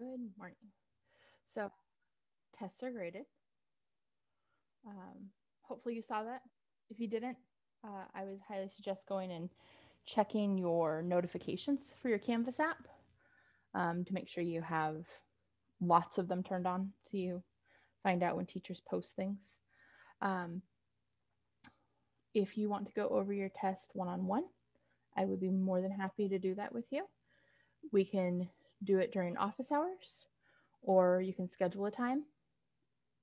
Good morning. So, tests are graded. Um, hopefully, you saw that. If you didn't, uh, I would highly suggest going and checking your notifications for your Canvas app um, to make sure you have lots of them turned on so you find out when teachers post things. Um, if you want to go over your test one on one, I would be more than happy to do that with you. We can do it during office hours or you can schedule a time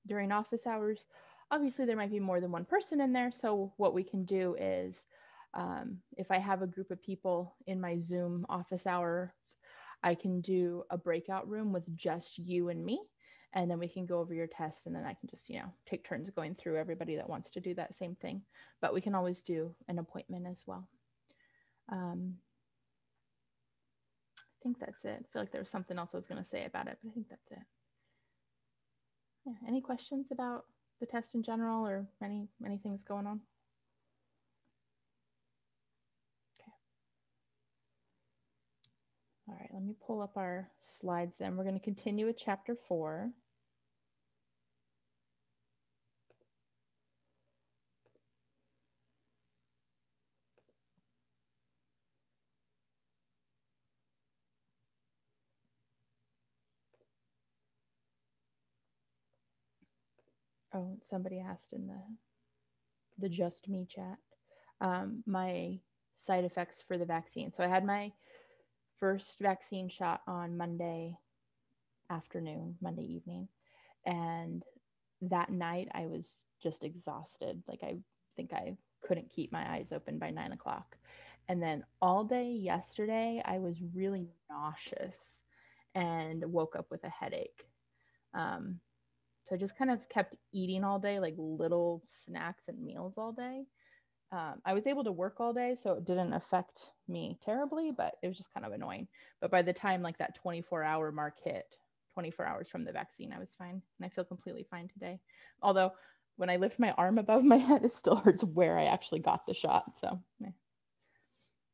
during office hours. Obviously, there might be more than one person in there. So, what we can do is um, if I have a group of people in my Zoom office hours, I can do a breakout room with just you and me. And then we can go over your tests, and then I can just, you know, take turns going through everybody that wants to do that same thing. But we can always do an appointment as well. Um, I think that's it. I feel like there was something else I was going to say about it, but I think that's it. Yeah. Any questions about the test in general or any many things going on? Okay. All right, let me pull up our slides then. We're going to continue with chapter four. Oh, somebody asked in the the just me chat um, my side effects for the vaccine. So I had my first vaccine shot on Monday afternoon, Monday evening, and that night I was just exhausted. Like I think I couldn't keep my eyes open by nine o'clock. And then all day yesterday, I was really nauseous and woke up with a headache. Um, so I just kind of kept eating all day, like little snacks and meals all day. Um, I was able to work all day, so it didn't affect me terribly, but it was just kind of annoying. But by the time like that 24 hour mark hit, 24 hours from the vaccine, I was fine. And I feel completely fine today. Although when I lift my arm above my head, it still hurts where I actually got the shot. So eh.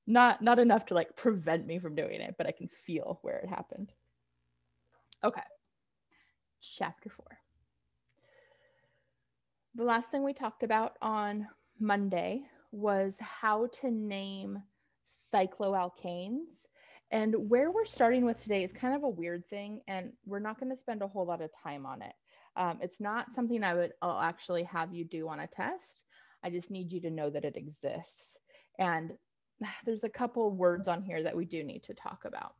not not enough to like prevent me from doing it, but I can feel where it happened. Okay. Chapter four the last thing we talked about on Monday was how to name cycloalkanes. And where we're starting with today is kind of a weird thing, and we're not going to spend a whole lot of time on it. Um, it's not something I would I'll actually have you do on a test. I just need you to know that it exists. And there's a couple words on here that we do need to talk about.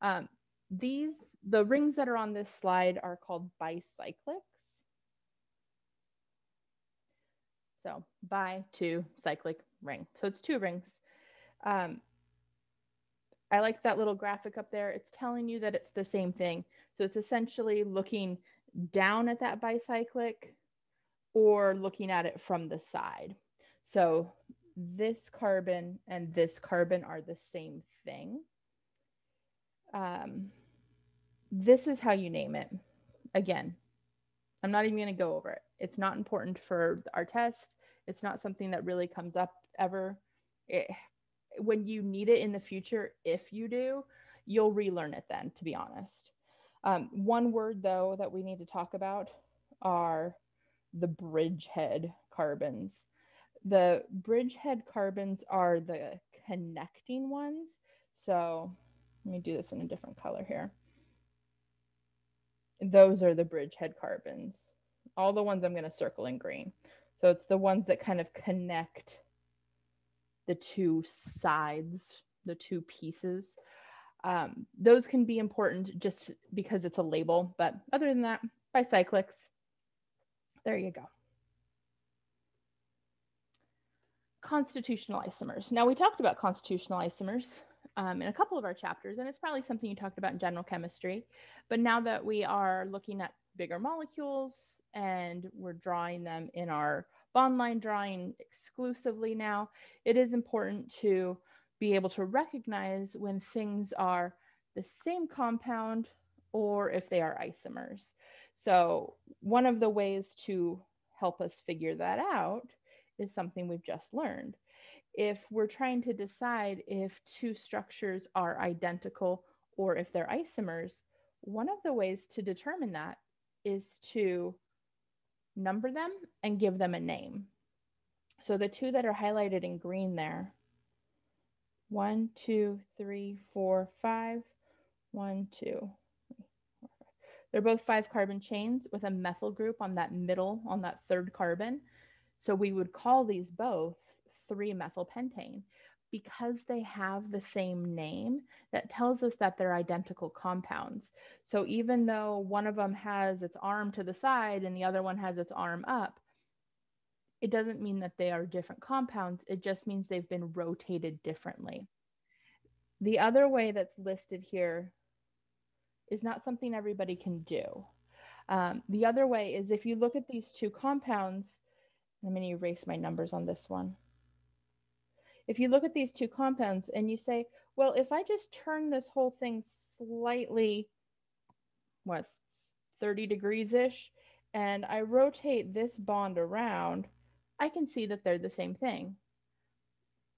Um, these, the rings that are on this slide are called bicyclic. So bi, two, cyclic ring. So it's two rings. Um, I like that little graphic up there. It's telling you that it's the same thing. So it's essentially looking down at that bicyclic or looking at it from the side. So this carbon and this carbon are the same thing. Um, this is how you name it. Again, I'm not even going to go over it. It's not important for our test. It's not something that really comes up ever. It, when you need it in the future, if you do, you'll relearn it then, to be honest. Um, one word, though, that we need to talk about are the bridgehead carbons. The bridgehead carbons are the connecting ones. So let me do this in a different color here those are the bridgehead carbons. All the ones I'm going to circle in green. So it's the ones that kind of connect the two sides, the two pieces. Um, those can be important just because it's a label, but other than that, bicyclics, there you go. Constitutional isomers. Now we talked about constitutional isomers um, in a couple of our chapters, and it's probably something you talked about in general chemistry. But now that we are looking at bigger molecules and we're drawing them in our bond line drawing exclusively now, it is important to be able to recognize when things are the same compound or if they are isomers. So, one of the ways to help us figure that out is something we've just learned if we're trying to decide if two structures are identical or if they're isomers, One of the ways to determine that is to number them and give them a name. So the two that are highlighted in green there, one, two, three, four, five, one, two. They're both five carbon chains with a methyl group on that middle, on that third carbon. So we would call these both three methylpentane because they have the same name that tells us that they're identical compounds. So even though one of them has its arm to the side and the other one has its arm up, it doesn't mean that they are different compounds. It just means they've been rotated differently. The other way that's listed here is not something everybody can do. Um, the other way is if you look at these two compounds, I'm going to erase my numbers on this one. If you look at these two compounds and you say, well, if I just turn this whole thing slightly, what's 30 degrees ish, and I rotate this bond around, I can see that they're the same thing.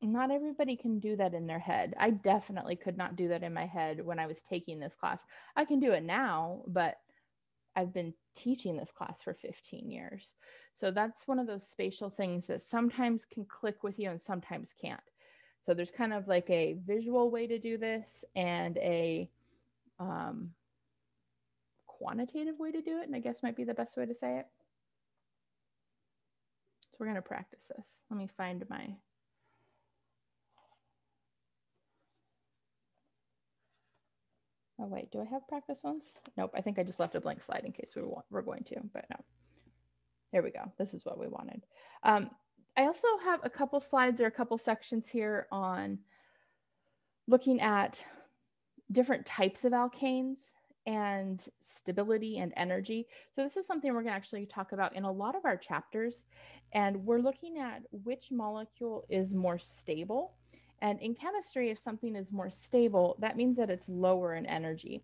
Not everybody can do that in their head. I definitely could not do that in my head when I was taking this class. I can do it now, but I've been teaching this class for 15 years. So that's one of those spatial things that sometimes can click with you and sometimes can't. So there's kind of like a visual way to do this and a um, quantitative way to do it. And I guess might be the best way to say it. So we're going to practice this. Let me find my. Oh, wait, do I have practice ones? Nope, I think I just left a blank slide in case we want, we're going to, but no. Here we go. This is what we wanted. Um, I also have a couple slides or a couple sections here on looking at different types of alkanes and stability and energy. So this is something we're going to actually talk about in a lot of our chapters. And we're looking at which molecule is more stable. And in chemistry, if something is more stable, that means that it's lower in energy.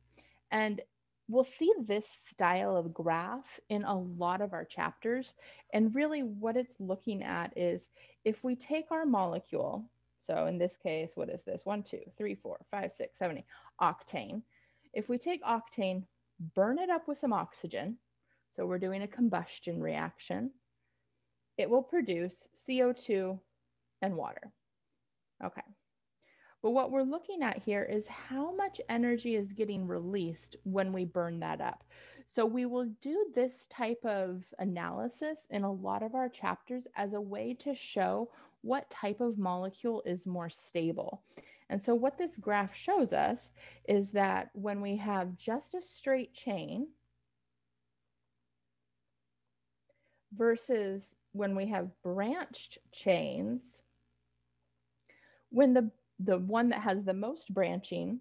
And we'll see this style of graph in a lot of our chapters. And really what it's looking at is if we take our molecule, so in this case, what is this? One, two, three, four, five, six, seven, eight, octane. If we take octane, burn it up with some oxygen, so we're doing a combustion reaction, it will produce CO2 and water. Okay. But what we're looking at here is how much energy is getting released when we burn that up. So we will do this type of analysis in a lot of our chapters as a way to show what type of molecule is more stable. And so what this graph shows us is that when we have just a straight chain versus when we have branched chains, when the, the one that has the most branching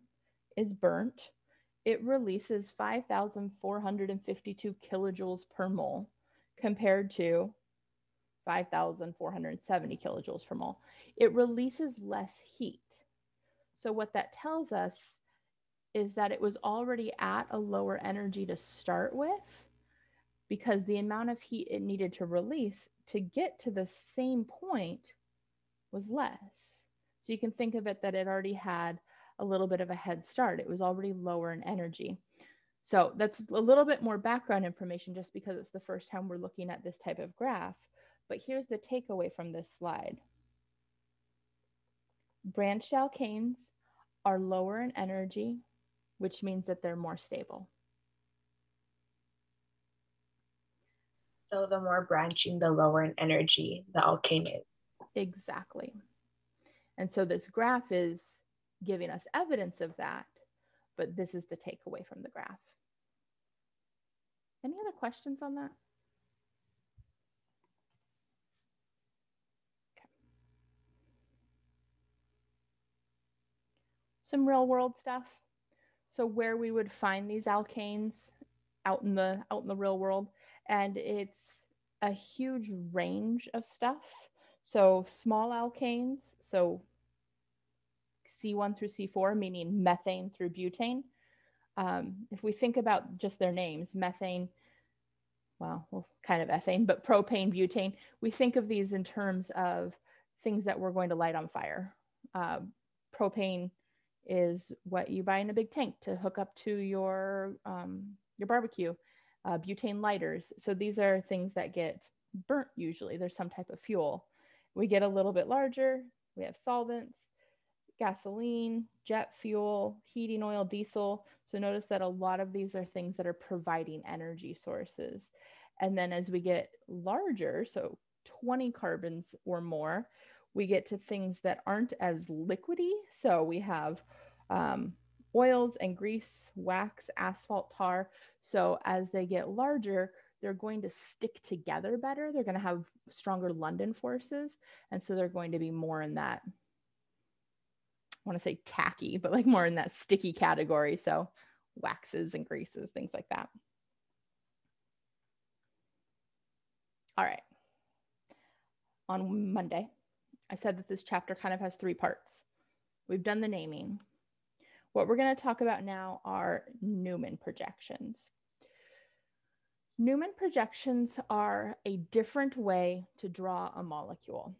is burnt, it releases 5,452 kilojoules per mole compared to 5,470 kilojoules per mole. It releases less heat. So, what that tells us is that it was already at a lower energy to start with because the amount of heat it needed to release to get to the same point was less. So, you can think of it that it already had a little bit of a head start, it was already lower in energy. So, that's a little bit more background information just because it's the first time we're looking at this type of graph. But here's the takeaway from this slide. Branched alkanes are lower in energy, which means that they're more stable. So the more branching, the lower in energy the alkane is. Exactly. And so this graph is giving us evidence of that, but this is the takeaway from the graph. Any other questions on that? some real world stuff. So where we would find these alkanes out in the out in the real world, and it's a huge range of stuff. So small alkanes, so C1 through C4, meaning methane through butane. Um, if we think about just their names, methane, well, well, kind of ethane, but propane, butane, we think of these in terms of things that we're going to light on fire. Uh, propane is what you buy in a big tank to hook up to your um, your barbecue. Uh, butane lighters. So these are things that get burnt usually. There's some type of fuel. We get a little bit larger. We have solvents, gasoline, jet fuel, heating oil, diesel. So notice that a lot of these are things that are providing energy sources. And then as we get larger, so 20 carbons or more, we get to things that aren't as liquidy. So we have um, oils and grease, wax, asphalt, tar. So as they get larger, they're going to stick together better. They're going to have stronger London forces. And so they're going to be more in that, want to say tacky, but like more in that sticky category. So waxes and greases, things like that. All right. On Monday, I said that this chapter kind of has three parts. We've done the naming. What we're going to talk about now are Newman projections. Newman projections are a different way to draw a molecule.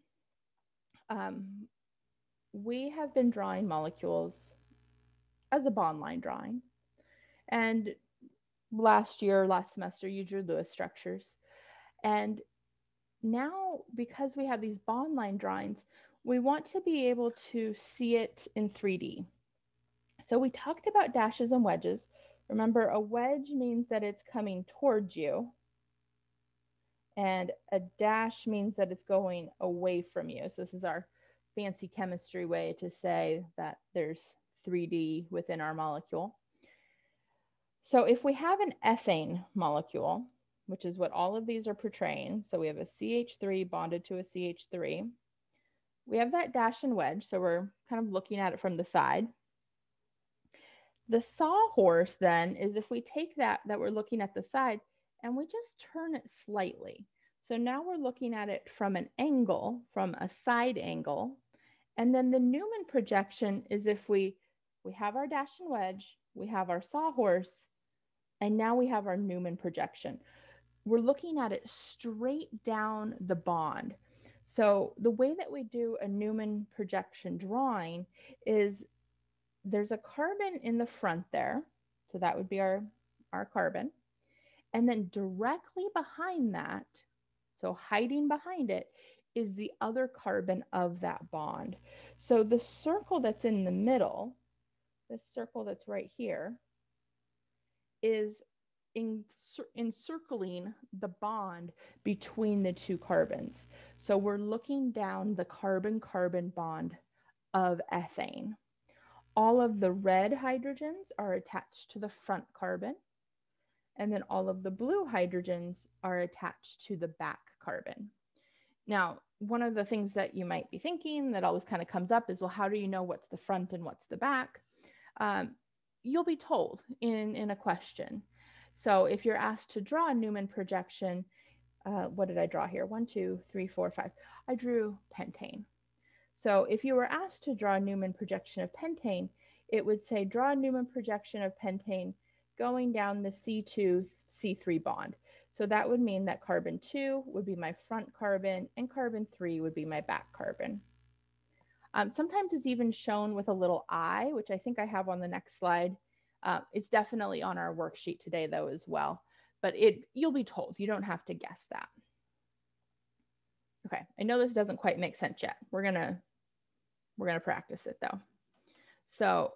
Um, we have been drawing molecules as a bond line drawing. And last year, last semester, you drew Lewis structures. And now, because we have these bond line drawings, we want to be able to see it in 3D. So we talked about dashes and wedges. Remember, a wedge means that it's coming towards you, and a dash means that it's going away from you. So this is our fancy chemistry way to say that there's 3D within our molecule. So if we have an ethane molecule, which is what all of these are portraying. So we have a CH3 bonded to a CH3. We have that dash and wedge. So we're kind of looking at it from the side. The sawhorse then is if we take that that we're looking at the side and we just turn it slightly. So now we're looking at it from an angle, from a side angle. And then the Newman projection is if we, we have our dash and wedge, we have our sawhorse, and now we have our Newman projection we're looking at it straight down the bond. So the way that we do a Newman projection drawing is there's a carbon in the front there. So that would be our, our carbon. And then directly behind that, so hiding behind it, is the other carbon of that bond. So the circle that's in the middle, this circle that's right here, is encircling the bond between the two carbons. So we're looking down the carbon carbon bond of ethane. All of the red hydrogens are attached to the front carbon, and then all of the blue hydrogens are attached to the back carbon. Now, one of the things that you might be thinking that always kind of comes up is well, how do you know what's the front and what's the back? Um, you'll be told in, in a question. So if you're asked to draw a Newman projection, uh, what did I draw here? One, two, three, four, five. I drew pentane. So if you were asked to draw a Newman projection of pentane, it would say draw a Newman projection of pentane going down the C2 C3 bond. So that would mean that carbon 2 would be my front carbon and carbon 3 would be my back carbon. Um, sometimes it's even shown with a little eye, which I think I have on the next slide. Uh, it's definitely on our worksheet today though as well, but it you'll be told. You don't have to guess that. Okay, I know this doesn't quite make sense yet. We're gonna we're gonna practice it though. So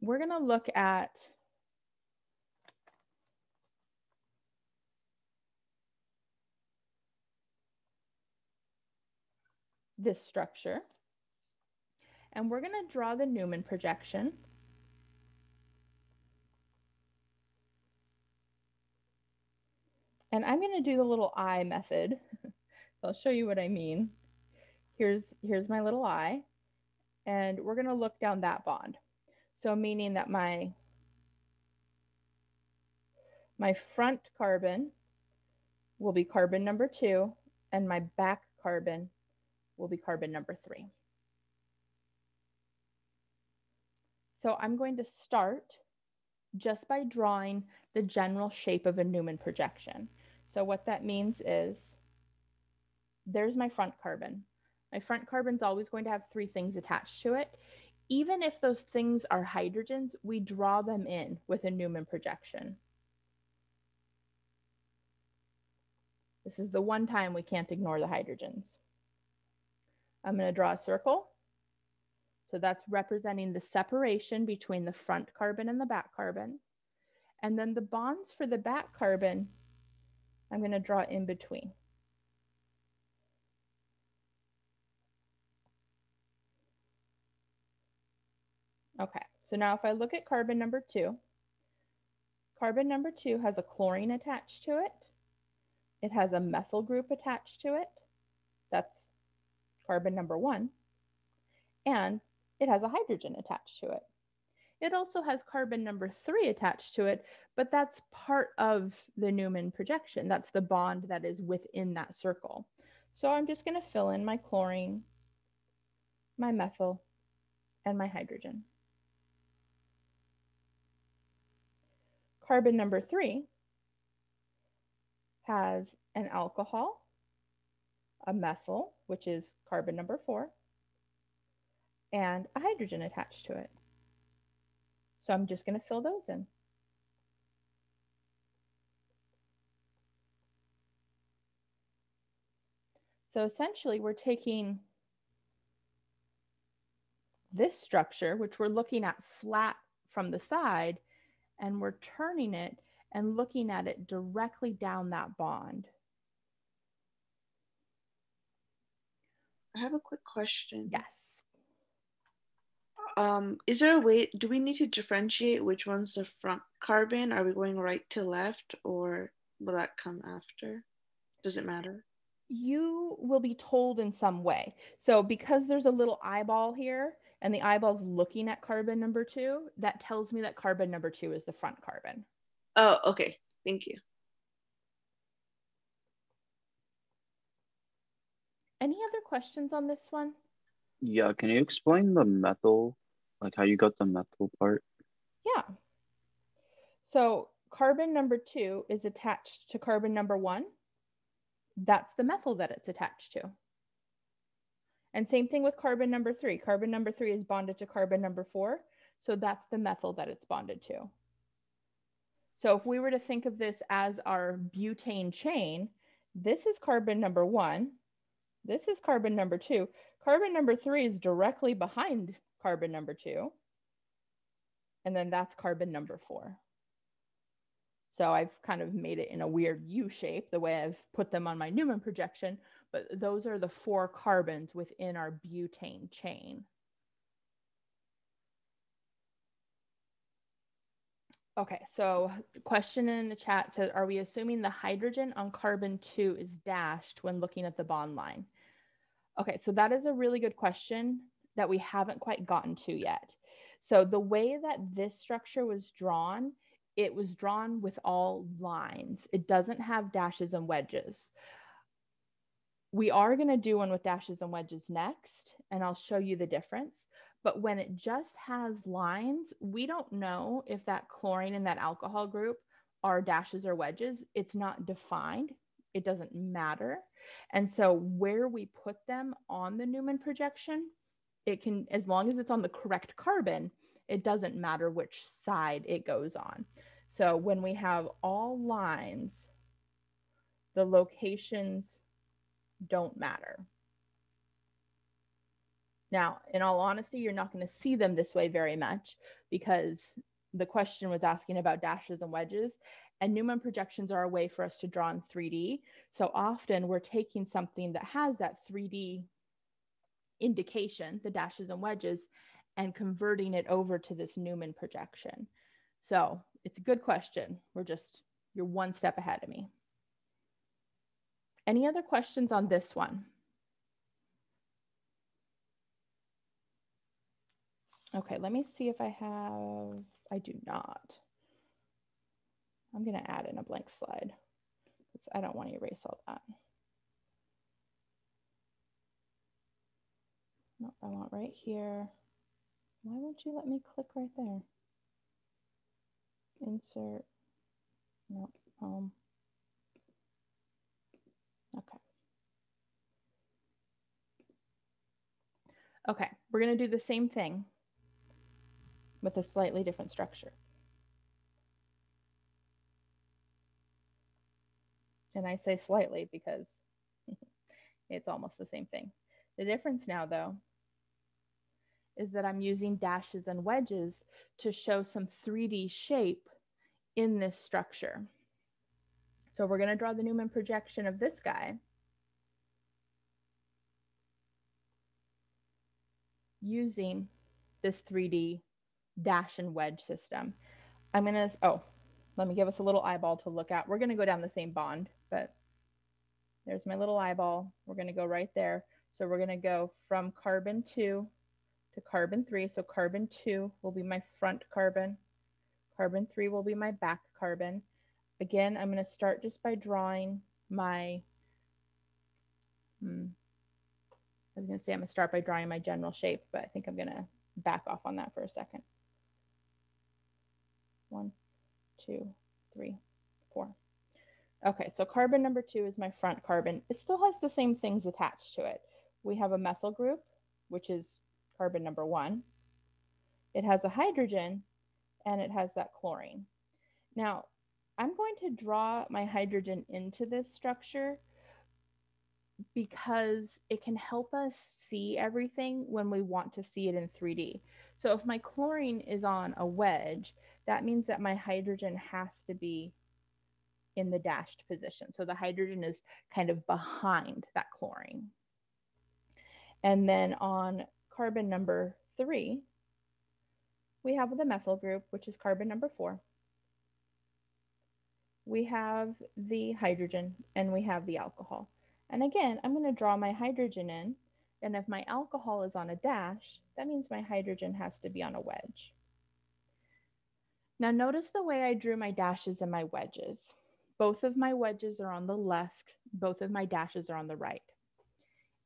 we're gonna look at this structure. And we're going to draw the Newman projection. And I'm going to do the little eye method. I'll show you what I mean. Here's, here's my little eye. And we're going to look down that bond. So meaning that my, my front carbon will be carbon number two, and my back carbon will be carbon number three. So I'm going to start just by drawing the general shape of a Newman projection. So what that means is there's my front carbon. My front carbon is always going to have three things attached to it. even if those things are hydrogens, we draw them in with a Newman projection. This is the one time we can't ignore the hydrogens. I'm going to draw a circle. So that's representing the separation between the front carbon and the back carbon. And then the bonds for the back carbon, I'm going to draw in between. Okay, so now if I look at carbon number two, carbon number two has a chlorine attached to it. It has a methyl group attached to it. That's carbon number one. And it has a hydrogen attached to it. It also has carbon number three attached to it, but that's part of the Newman projection. That's the bond that is within that circle. So I'm just going to fill in my chlorine, my methyl, and my hydrogen. Carbon number three has an alcohol, a methyl, which is carbon number four, and a hydrogen attached to it. So I'm just going to fill those in. So essentially we're taking this structure, which we're looking at flat from the side, and we're turning it and looking at it directly down that bond. I have a quick question. Yes. Um, is there a way, do we need to differentiate which one's the front carbon? Are we going right to left or will that come after? Does it matter? You will be told in some way. So because there's a little eyeball here and the eyeball's looking at carbon number two, that tells me that carbon number two is the front carbon. Oh, okay. Thank you. Any other questions on this one? Yeah, can you explain the methyl, like how you got the methyl part? Yeah. So carbon number two is attached to carbon number one. That's the methyl that it's attached to. And same thing with carbon number three. Carbon number three is bonded to carbon number four. So that's the methyl that it's bonded to. So if we were to think of this as our butane chain, this is carbon number one. This is carbon number two. Carbon number three is directly behind carbon number two. And then that's carbon number four. So I've kind of made it in a weird U shape, the way I've put them on my Newman projection, but those are the four carbons within our butane chain. Okay, so question in the chat says, are we assuming the hydrogen on carbon two is dashed when looking at the bond line? Okay, so that is a really good question that we haven't quite gotten to yet. So the way that this structure was drawn, it was drawn with all lines. It doesn't have dashes and wedges. We are gonna do one with dashes and wedges next, and I'll show you the difference. But when it just has lines, we don't know if that chlorine and that alcohol group are dashes or wedges. It's not defined. It doesn't matter. And so where we put them on the Newman projection, it can, as long as it's on the correct carbon, it doesn't matter which side it goes on. So when we have all lines, the locations don't matter. Now, in all honesty, you're not going to see them this way very much because the question was asking about dashes and wedges, and Newman projections are a way for us to draw in 3D. So often we're taking something that has that 3D indication, the dashes and wedges, and converting it over to this Newman projection. So it's a good question. We're just, you're one step ahead of me. Any other questions on this one? Okay, let me see if I have, I do not. I'm gonna add in a blank slide because I don't want to erase all that. No, I want right here. Why won't you let me click right there? Insert, nope, home. Okay. Okay, we're gonna do the same thing with a slightly different structure. And I say slightly because it's almost the same thing. The difference now, though, is that I'm using dashes and wedges to show some 3D shape in this structure. So we're going to draw the Newman projection of this guy. using this 3D dash and wedge system. I'm going to, oh, let me give us a little eyeball to look at. We're going to go down the same bond, but there's my little eyeball. We're going to go right there. So we're going to go from carbon 2 to carbon 3. So carbon 2 will be my front carbon. Carbon 3 will be my back carbon. Again, I'm going to start just by drawing my, hmm, I was going to say I'm going to start by drawing my general shape, but I think I'm going to back off on that for a second. One, two, three, four. Okay, so carbon number two is my front carbon. It still has the same things attached to it. We have a methyl group, which is carbon number one. It has a hydrogen and it has that chlorine. Now, I'm going to draw my hydrogen into this structure because it can help us see everything when we want to see it in 3D. So if my chlorine is on a wedge, that means that my hydrogen has to be in the dashed position. So the hydrogen is kind of behind that chlorine. And then on carbon number three, we have the methyl group, which is carbon number four. We have the hydrogen and we have the alcohol. And again, I'm going to draw my hydrogen in. And if my alcohol is on a dash, that means my hydrogen has to be on a wedge. Now notice the way I drew my dashes and my wedges. Both of my wedges are on the left, both of my dashes are on the right.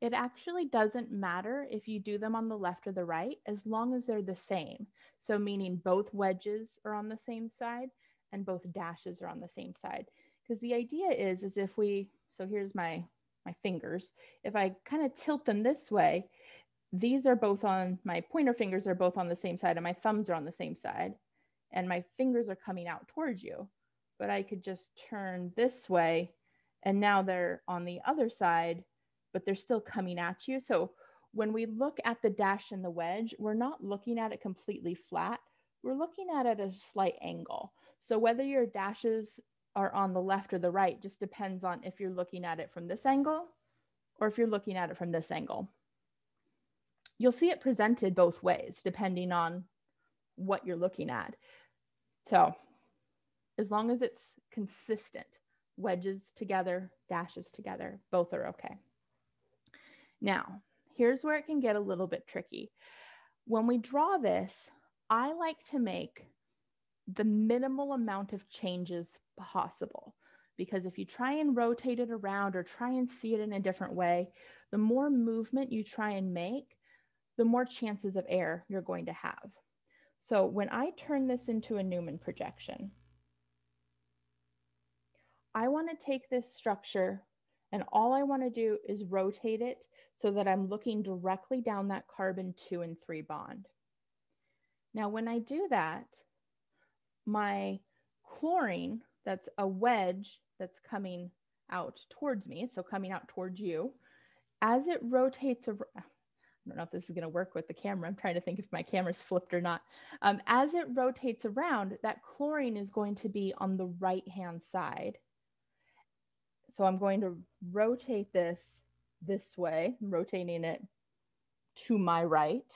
It actually doesn't matter if you do them on the left or the right, as long as they're the same. So meaning both wedges are on the same side and both dashes are on the same side. Because the idea is, is if we, so here's my my fingers, if I kind of tilt them this way, these are both on my pointer fingers are both on the same side and my thumbs are on the same side and my fingers are coming out towards you. But I could just turn this way and now they're on the other side, but they're still coming at you. So when we look at the dash and the wedge, we're not looking at it completely flat. We're looking at it at a slight angle. So whether your dashes are on the left or the right just depends on if you're looking at it from this angle or if you're looking at it from this angle. You'll see it presented both ways depending on what you're looking at. So as long as it's consistent, wedges together, dashes together, both are okay. Now, here's where it can get a little bit tricky. When we draw this, I like to make the minimal amount of changes possible. Because if you try and rotate it around or try and see it in a different way, the more movement you try and make, the more chances of error you're going to have. So when I turn this into a Newman projection, I want to take this structure and all I want to do is rotate it so that I'm looking directly down that carbon two and three bond. Now, when I do that, my chlorine that's a wedge that's coming out towards me, so coming out towards you, as it rotates around, I don't know if this is going to work with the camera. I'm trying to think if my camera's flipped or not. Um, as it rotates around, that chlorine is going to be on the right hand side. So I'm going to rotate this this way, rotating it to my right.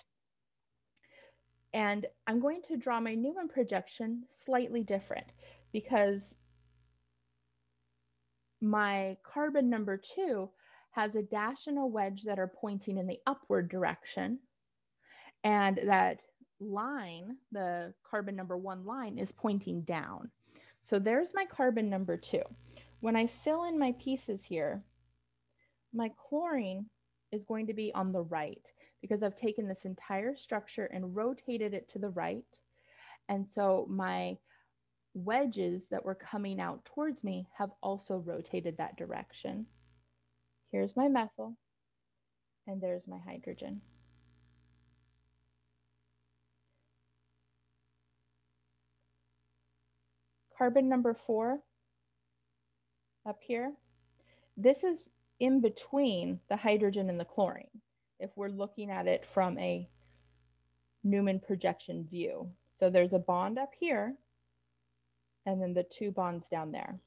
And I'm going to draw my Newman projection slightly different because my carbon number two has a dash and a wedge that are pointing in the upward direction. And that line, the carbon number one line, is pointing down. So there's my carbon number two. When I fill in my pieces here, my chlorine is going to be on the right because I've taken this entire structure and rotated it to the right. And so my wedges that were coming out towards me have also rotated that direction. Here's my methyl, and there's my hydrogen. carbon number four up here, this is in between the hydrogen and the chlorine if we're looking at it from a Newman projection view. So there's a bond up here and then the two bonds down there.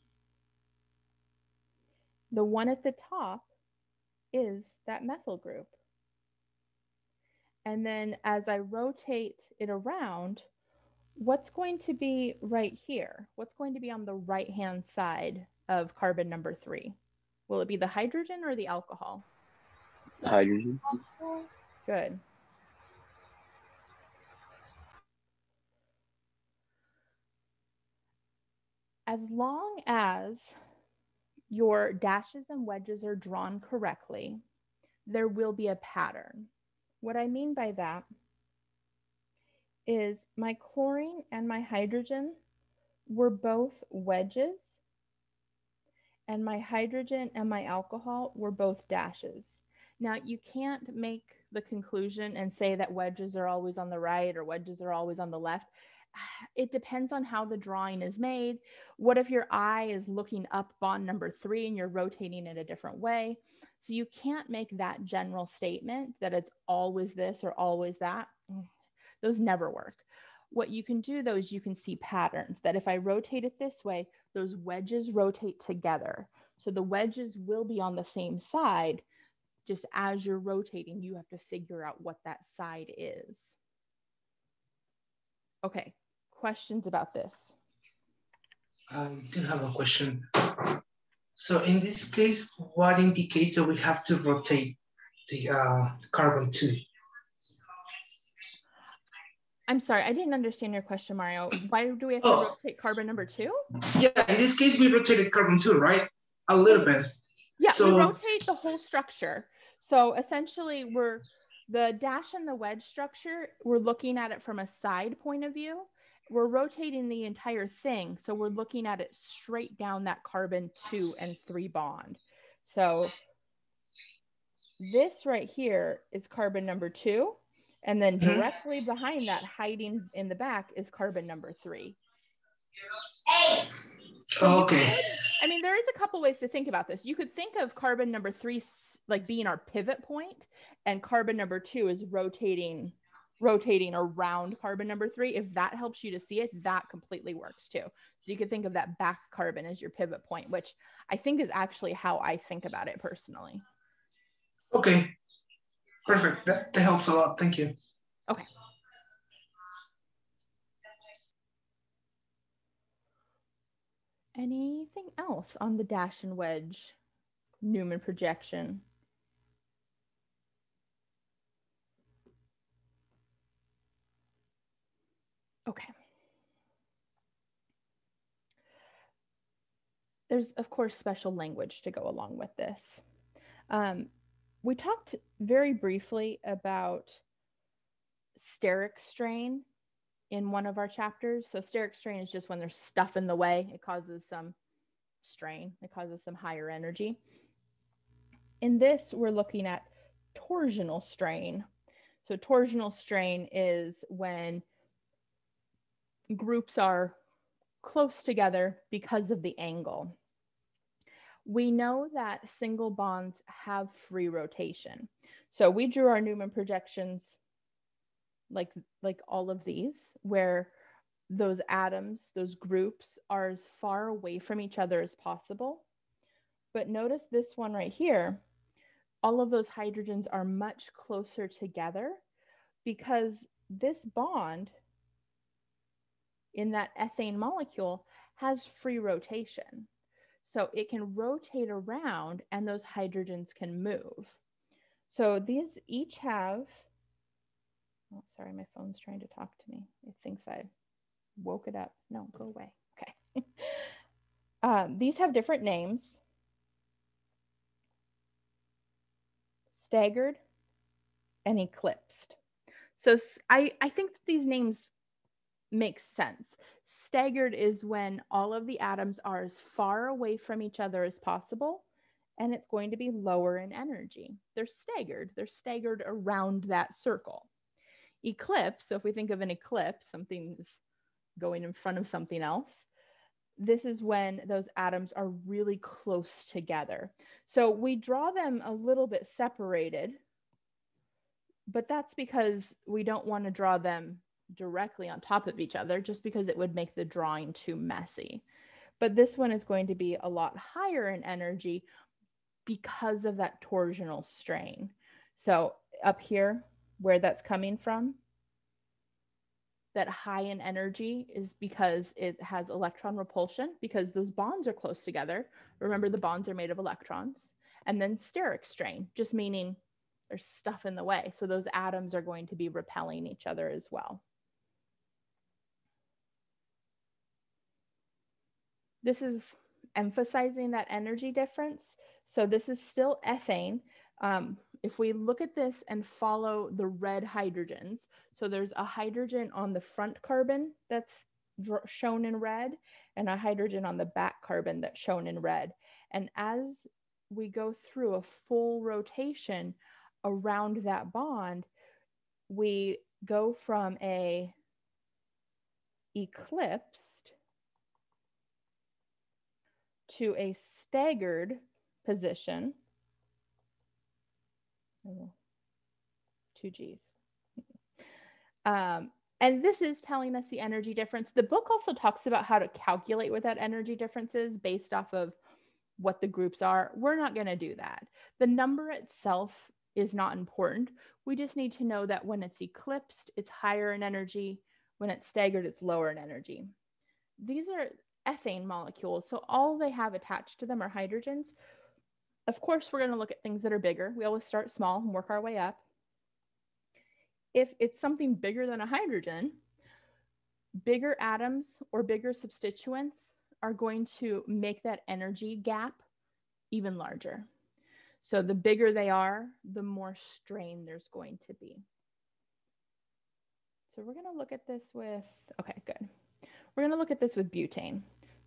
The one at the top is that methyl group. And then as I rotate it around, what's going to be right here? What's going to be on the right hand side of carbon number three? Will it be the hydrogen or the alcohol? Hydrogen. Good. As long as your dashes and wedges are drawn correctly, there will be a pattern. What I mean by that is my chlorine and my hydrogen were both wedges, and my hydrogen and my alcohol were both dashes. Now, you can't make the conclusion and say that wedges are always on the right or wedges are always on the left. It depends on how the drawing is made. What if your eye is looking up bond number three and you're rotating it a different way? So you can't make that general statement that it's always this or always that. Those never work. What you can do though is you can see patterns that if I rotate it this way, those wedges rotate together. So the wedges will be on the same side, just as you're rotating, you have to figure out what that side is. Okay, questions about this? I do have a question. So in this case, what indicates that we have to rotate the uh, carbon two? I'm sorry, I didn't understand your question, Mario. Why do we have Oh. to rotate carbon number two? Yeah, in this case, we rotated carbon two, right? A little bit. Yeah, we um, rotate the whole structure. So essentially, we're the dash and the wedge structure, we're looking at it from a side point of view. We're rotating the entire thing. So we're looking at it straight down that carbon two and three bond. So this right here is carbon number two. And then Mhm. directly behind that, hiding in the back, is carbon number three. Okay. I mean, there is a couple ways to think about this. You could think of carbon number three like being our pivot point, and carbon number two is rotating, rotating around carbon number three. If that helps you to see it, that completely works too. So you could think of that back carbon as your pivot point, which I think is actually how I think about it personally. Okay. Perfect. That, that helps a lot. Thank you. Okay. Anything else on the dash and wedge Newman projection? Okay. There's, of course, special language to go along with this. Um, we talked very briefly about steric strain in one of our chapters. So steric strain is just when there's stuff in the way, it causes some strain, it causes some higher energy. In this, we're looking at torsional strain. So torsional strain is when groups are close together because of the angle. We know that single bonds have free rotation. So we drew our Newman projections like like all of these where those atoms, those groups are as far away from each other as possible. But notice this one right here, all of those hydrogens are much closer together because this bond in that ethane molecule has free rotation. So it can rotate around and those hydrogens can move. So these each have, oh, sorry, my phone's trying to talk to me. It thinks I woke it up. No, go away. Okay. um, these have different names staggered and eclipsed. So I, I think these names make sense. Staggered is when all of the atoms are as far away from each other as possible, and it's going to be lower in energy. They're staggered, they're staggered around that circle. Eclipse, so if we think of an eclipse, something's going in front of something else, this is when those atoms are really close together. So we draw them a little bit separated, but that's because we don't want to draw them directly on top of each other just because it would make the drawing too messy. But this one is going to be a lot higher in energy because of that torsional strain. So up here, where that's coming from, that high in energy is because it has electron repulsion because those bonds are close together. Remember, the bonds are made of electrons. And then steric strain, just meaning there's stuff in the way. So those atoms are going to be repelling each other as well. This is emphasizing that energy difference. So this is still ethane. Um, if we look at this and follow the red hydrogens, so there's a hydrogen on the front carbon that's shown in red and a hydrogen on the back carbon that's shown in red. And as we go through a full rotation around that bond, we go from a eclipsed to a staggered position. Oh, two G's. Um, and this is telling us the energy difference. The book also talks about how to calculate what that energy difference is based off of what the groups are. We're not going to do that. The number itself is not important. We just need to know that when it's eclipsed, it's higher in energy. When it's staggered, it's lower in energy. These are ethane molecules. So all they have attached to them are hydrogens. Of course, we're going to look at things that are bigger. We always start small and work our way up. If it's something bigger than a hydrogen, bigger atoms or bigger substituents are going to make that energy gap even larger. So the bigger they are, the more strain there's going to be. So we're going to look at this with, okay, good. We're going to look at this with butane.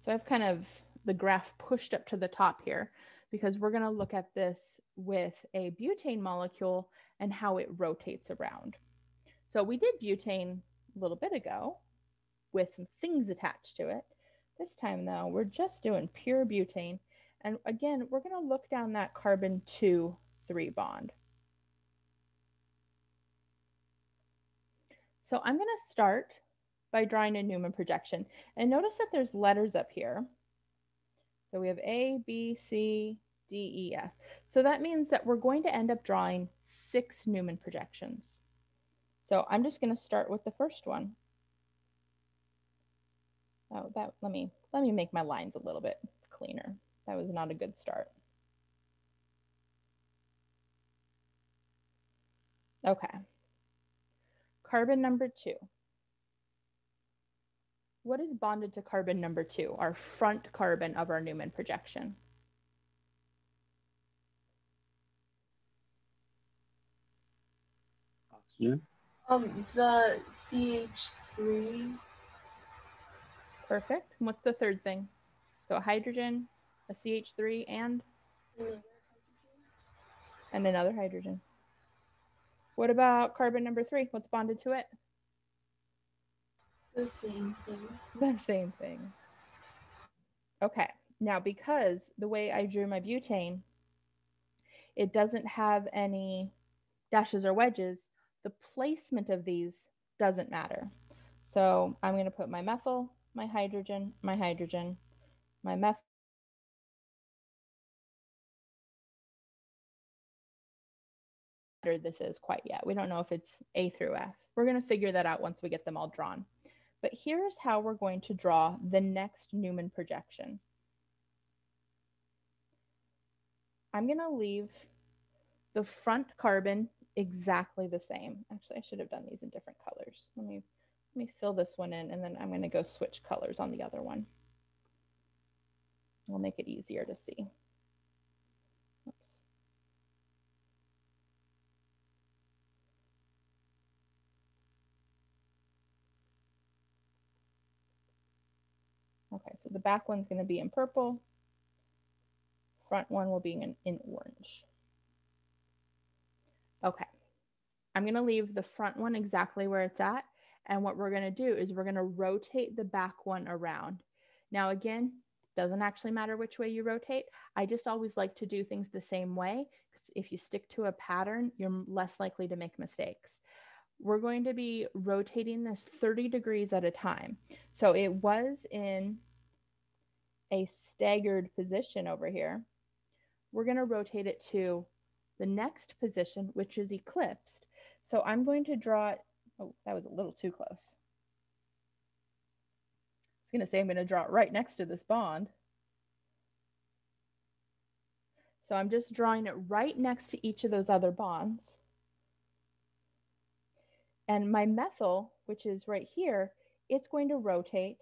So I've kind of the graph pushed up to the top here because we're going to look at this with a butane molecule and how it rotates around. So we did butane a little bit ago with some things attached to it. This time though, we're just doing pure butane. And again, we're going to look down that carbon 2 3 bond. So I'm going to start by drawing a Newman projection. And notice that there's letters up here. So we have A, B, C, D, E, F. So that means that we're going to end up drawing six Newman projections. So I'm just going to start with the first one. Oh, that let me let me make my lines a little bit cleaner. That was not a good start. Okay. Carbon number two. What is bonded to carbon number two, our front carbon of our Newman projection? Oxygen. Um, the CH3. Perfect. And what's the third thing? So a hydrogen, a CH3, and and another hydrogen. What about carbon number three? What's bonded to it? The same thing. The same thing. Okay. Now, because the way I drew my butane, it doesn't have any dashes or wedges, the placement of these doesn't matter. So I'm going to put my methyl, my hydrogen, my hydrogen, my methyl. this is quite yet. We don't know if it's A through F. We're going to figure that out once we get them all drawn. But here's how we're going to draw the next Newman projection. I'm going to leave the front carbon exactly the same. Actually, I should have done these in different colors. Let me, let me fill this one in and then I'm going to go switch colors on the other one. We'll make it easier to see. Okay, so the back one's going to be in purple. Front one will be in, in orange. Okay, I'm going to leave the front one exactly where it's at. And what we're going to do is we're going to rotate the back one around. Now, again, doesn't actually matter which way you rotate. I just always like to do things the same way. If you stick to a pattern, you're less likely to make mistakes. We're going to be rotating this 30 degrees at a time. So it was in a staggered position over here. We're going to rotate it to the next position, which is eclipsed. So I'm going to draw it. Oh, that was a little too close. I was going to say I'm going to draw it right next to this bond. So I'm just drawing it right next to each of those other bonds. And my methyl, which is right here, it's going to rotate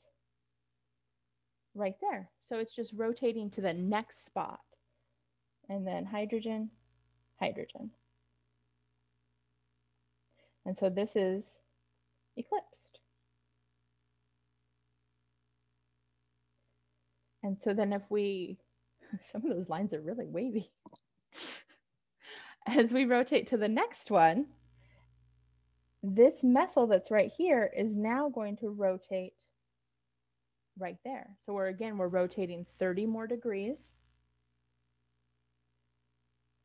right there. So it's just rotating to the next spot. And then hydrogen, hydrogen. And so this is eclipsed. And so then if we, some of those lines are really wavy. As we rotate to the next one, this methyl that's right here is now going to rotate right there. So we're again, we're rotating 30 more degrees.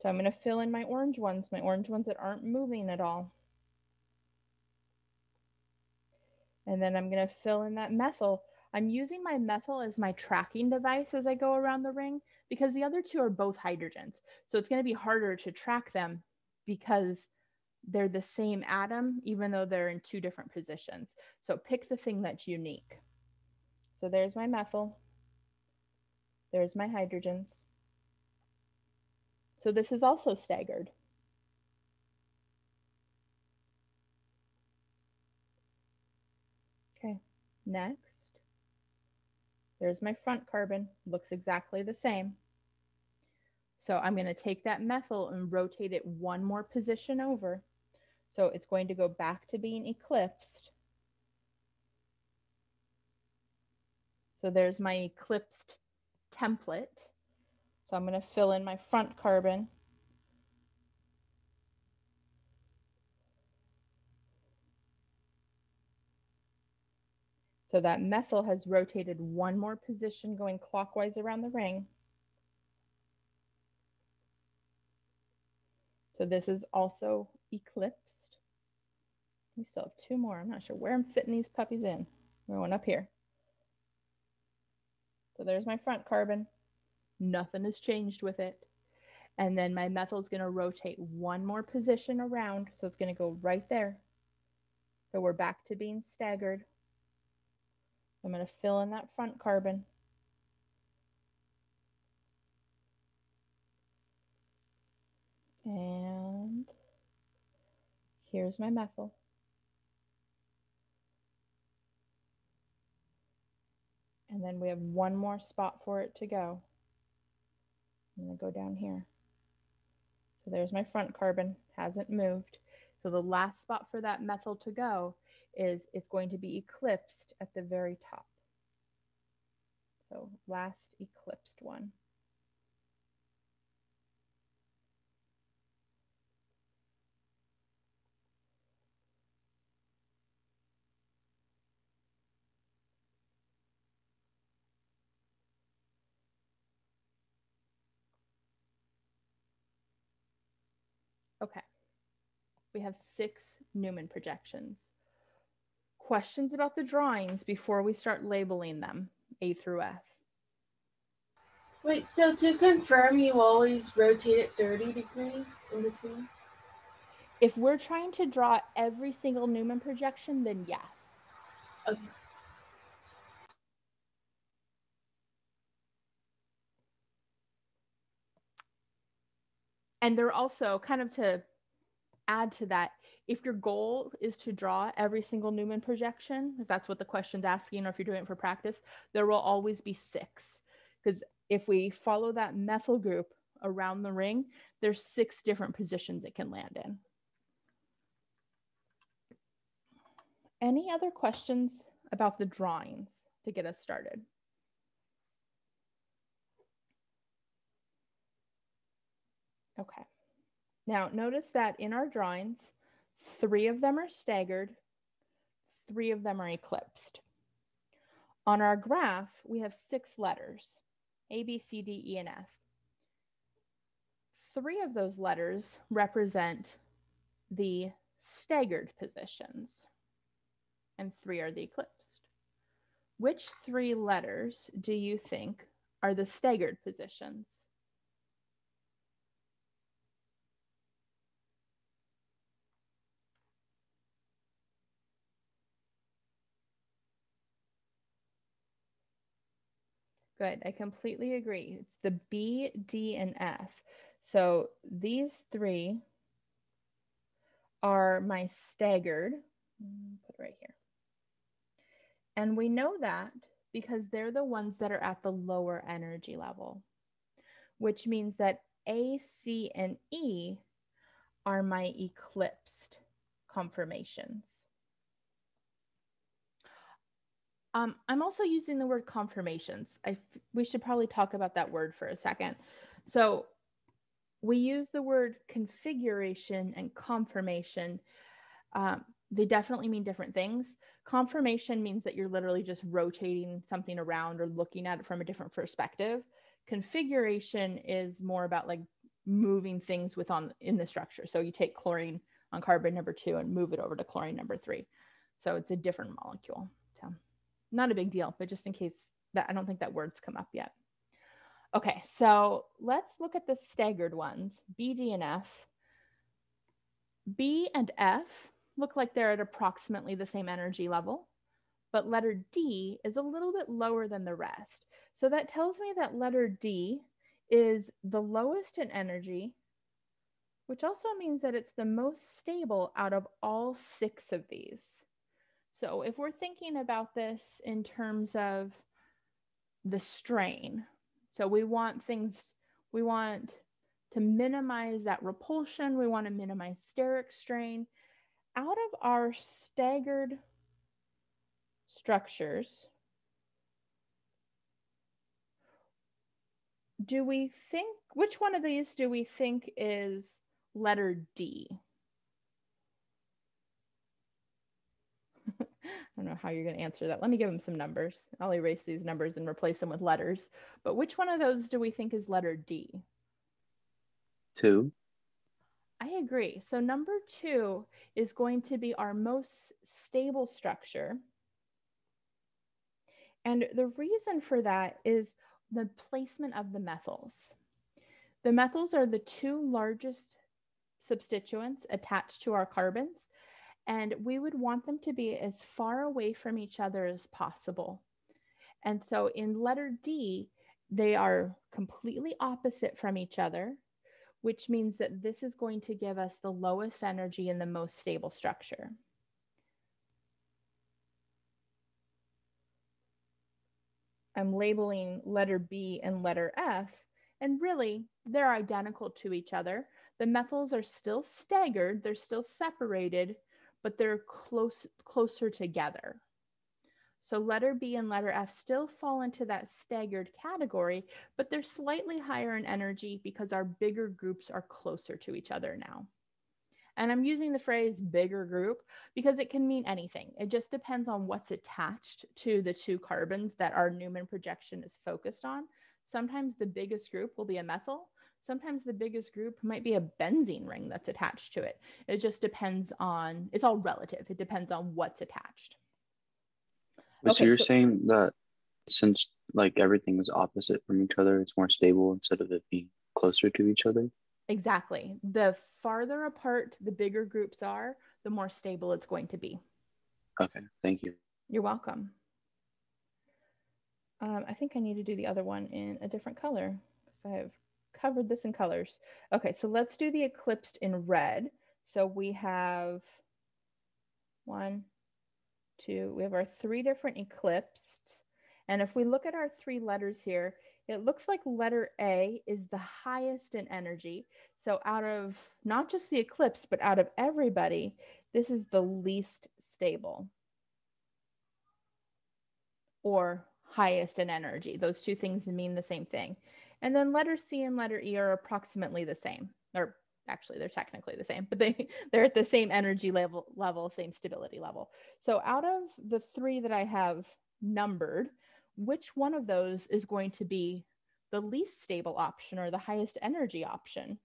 So I'm going to fill in my orange ones, my orange ones that aren't moving at all. And then I'm going to fill in that methyl. I'm using my methyl as my tracking device as I go around the ring because the other two are both hydrogens. So it's going to be harder to track them because they're the same atom, even though they're in two different positions. So pick the thing that's unique. So there's my methyl. There's my hydrogens. So this is also staggered. Okay, next. There's my front carbon, looks exactly the same. So I'm going to take that methyl and rotate it one more position over. So it's going to go back to being eclipsed. So there's my eclipsed template. So I'm going to fill in my front carbon. So that methyl has rotated one more position going clockwise around the ring. So this is also eclipsed. We still have two more. I'm not sure where I'm fitting these puppies in. We're one up here. So there's my front carbon. Nothing has changed with it. And then my methyl is going to rotate one more position around. So it's going to go right there. So we're back to being staggered. I'm going to fill in that front carbon. And here's my methyl. And then we have one more spot for it to go. I'm to go down here. So there's my front carbon, hasn't moved. So the last spot for that methyl to go is it's going to be eclipsed at the very top. So last eclipsed one. Okay. We have six Newman projections. Questions about the drawings before we start labeling them, A through F. Wait, so to confirm, you always rotate it 30 degrees in between? If we're trying to draw every single Newman projection, then yes. Okay. And they're also kind of to add to that, if your goal is to draw every single Newman projection, if that's what the question's asking, or if you're doing it for practice, there will always be six. Because if we follow that methyl group around the ring, there's six different positions it can land in. Any other questions about the drawings to get us started? Okay. Now notice that in our drawings, three of them are staggered, three of them are eclipsed. On our graph, we have six letters A, B, C, D, E, and F. Three of those letters represent the staggered positions, and three are the eclipsed. Which three letters do you think are the staggered positions? Good. I completely agree. It's the B, D, and F. So these three are my staggered. Put right here. And we know that because they're the ones that are at the lower energy level, which means that A, C, and E are my eclipsed conformations. Um, I'm also using the word conformations. I we should probably talk about that word for a second. So we use the word configuration and conformation. Um, they definitely mean different things. Conformation means that you're literally just rotating something around or looking at it from a different perspective. Configuration is more about like moving things with on in the structure. So you take chlorine on carbon number two and move it over to chlorine number three. So it's a different molecule. Not a big deal, but just in case that I don't think that word's come up yet. Okay, so let's look at the staggered ones, B, D, and F. B and F look like they're at approximately the same energy level, but letter D is a little bit lower than the rest. So that tells me that letter D is the lowest in energy, which also means that it's the most stable out of all six of these. So if we're thinking about this in terms of the strain, so we want things, we want to minimize that repulsion, we want to minimize steric strain. Out of our staggered structures, do we think, which one of these do we think is letter D? Don't know how you're going to answer that. Let me give them some numbers. I'll erase these numbers and replace them with letters. But which one of those do we think is letter D? Two. I agree. So number two is going to be our most stable structure. And the reason for that is the placement of the methyls. The methyls are the two largest substituents attached to our carbons and we would want them to be as far away from each other as possible. And so in letter D, they are completely opposite from each other, which means that this is going to give us the lowest energy and the most stable structure. I'm labeling letter B and letter F, and really they're identical to each other. The methyls are still staggered, they're still separated, but they're close closer together. So letter B and letter F still fall into that staggered category, but they're slightly higher in energy because our bigger groups are closer to each other now. And I'm using the phrase bigger group because it can mean anything. It just depends on what's attached to the two carbons that our Newman projection is focused on. Sometimes the biggest group will be a methyl, sometimes the biggest group might be a benzene ring that's attached to it. It just depends on, it's all relative. It depends on what's attached. Wait, so you're so- saying that since like everything is opposite from each other, it's more stable instead of it being closer to each other? Exactly. The farther apart the bigger groups are, the more stable it's going to be. Okay, thank you. You're welcome. Um, I think I need to do the other one in a different color because I have covered this in colors. Okay, so let's do the eclipsed in red. So we have one, two, we have our three different eclipsed. And if we look at our three letters here, it looks like letter A is the highest in energy. So out of not just the eclipse, but out of everybody, this is the least stable or highest in energy. Those two things mean the same thing. And then letter C and letter E are approximately the same, or actually they're technically the same, but they they're at the same energy level level, same stability level. So out of the three that I have numbered, which one of those is going to be the least stable option or the highest energy option?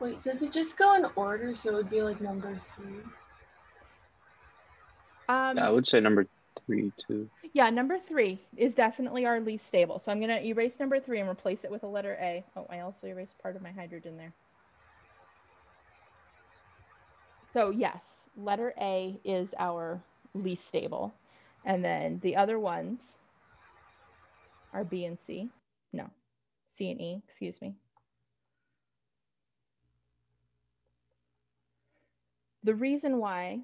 Wait, does it just go in order? So it would be like number three. Um, I would say number three two. Yeah, number three is definitely our least stable. So I'm going to erase number three and replace it with a letter A. Oh, I also erased part of my hydrogen there. So yes, letter A is our least stable. And then the other ones are B and C. No, C and E, excuse me. The reason why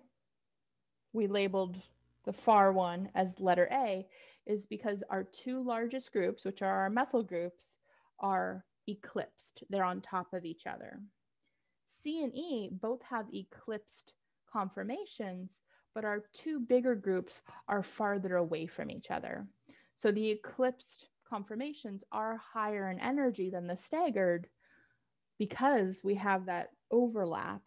we labeled the far one as letter A is because our two largest groups, which are our methyl groups, are eclipsed. They're on top of each other. C and E both have eclipsed conformations, but our two bigger groups are farther away from each other. So the eclipsed conformations are higher in energy than the staggered because we have that overlap.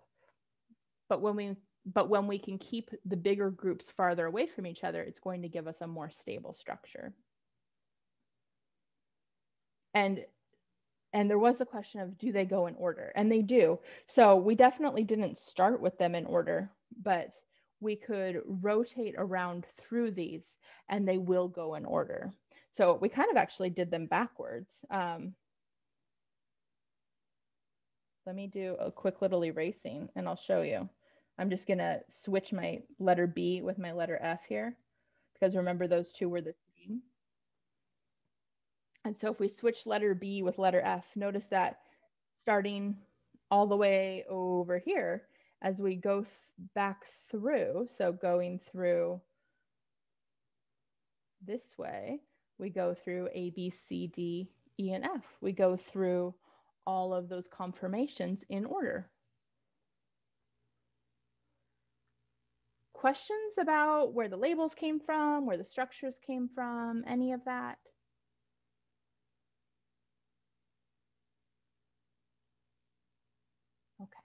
But when we but when we can keep the bigger groups farther away from each other, it's going to give us a more stable structure. And and there was a question of do they go in order? And they do. So we definitely didn't start with them in order, but we could rotate around through these and they will go in order. So we kind of actually did them backwards. Um, let me do a quick little erasing and I'll show you. I'm just gonna switch my letter B with my letter F here because remember those two were the same. And so if we switch letter B with letter F, notice that starting all the way over here, as we go th back through, so going through this way, we go through A, B, C, D, E, and F. We go through all of those conformations in order. Questions about where the labels came from, where the structures came from, any of that? Okay.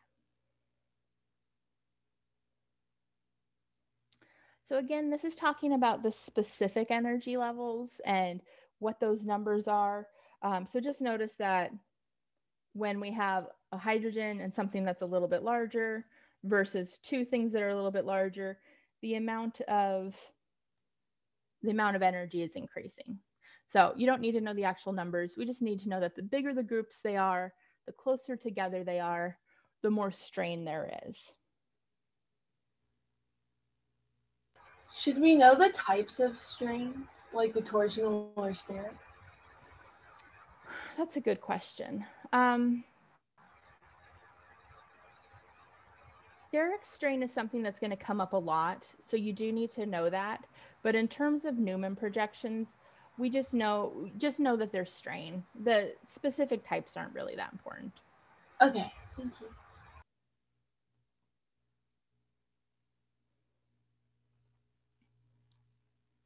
So again, this is talking about the specific energy levels and what those numbers are. Um, so just notice that when we have a hydrogen and something that's a little bit larger versus two things that are a little bit larger, the amount of the amount of energy is increasing. So you don't need to know the actual numbers. We just need to know that the bigger the groups they are, the closer together they are, the more strain there is. Should we know the types of strains, like the torsional or steric? That's a good question. Um, steric strain is something that's going to come up a lot, so you do need to know that. But in terms of Newman projections, we just know just know that there's strain. The specific types aren't really that important. Okay, thank you.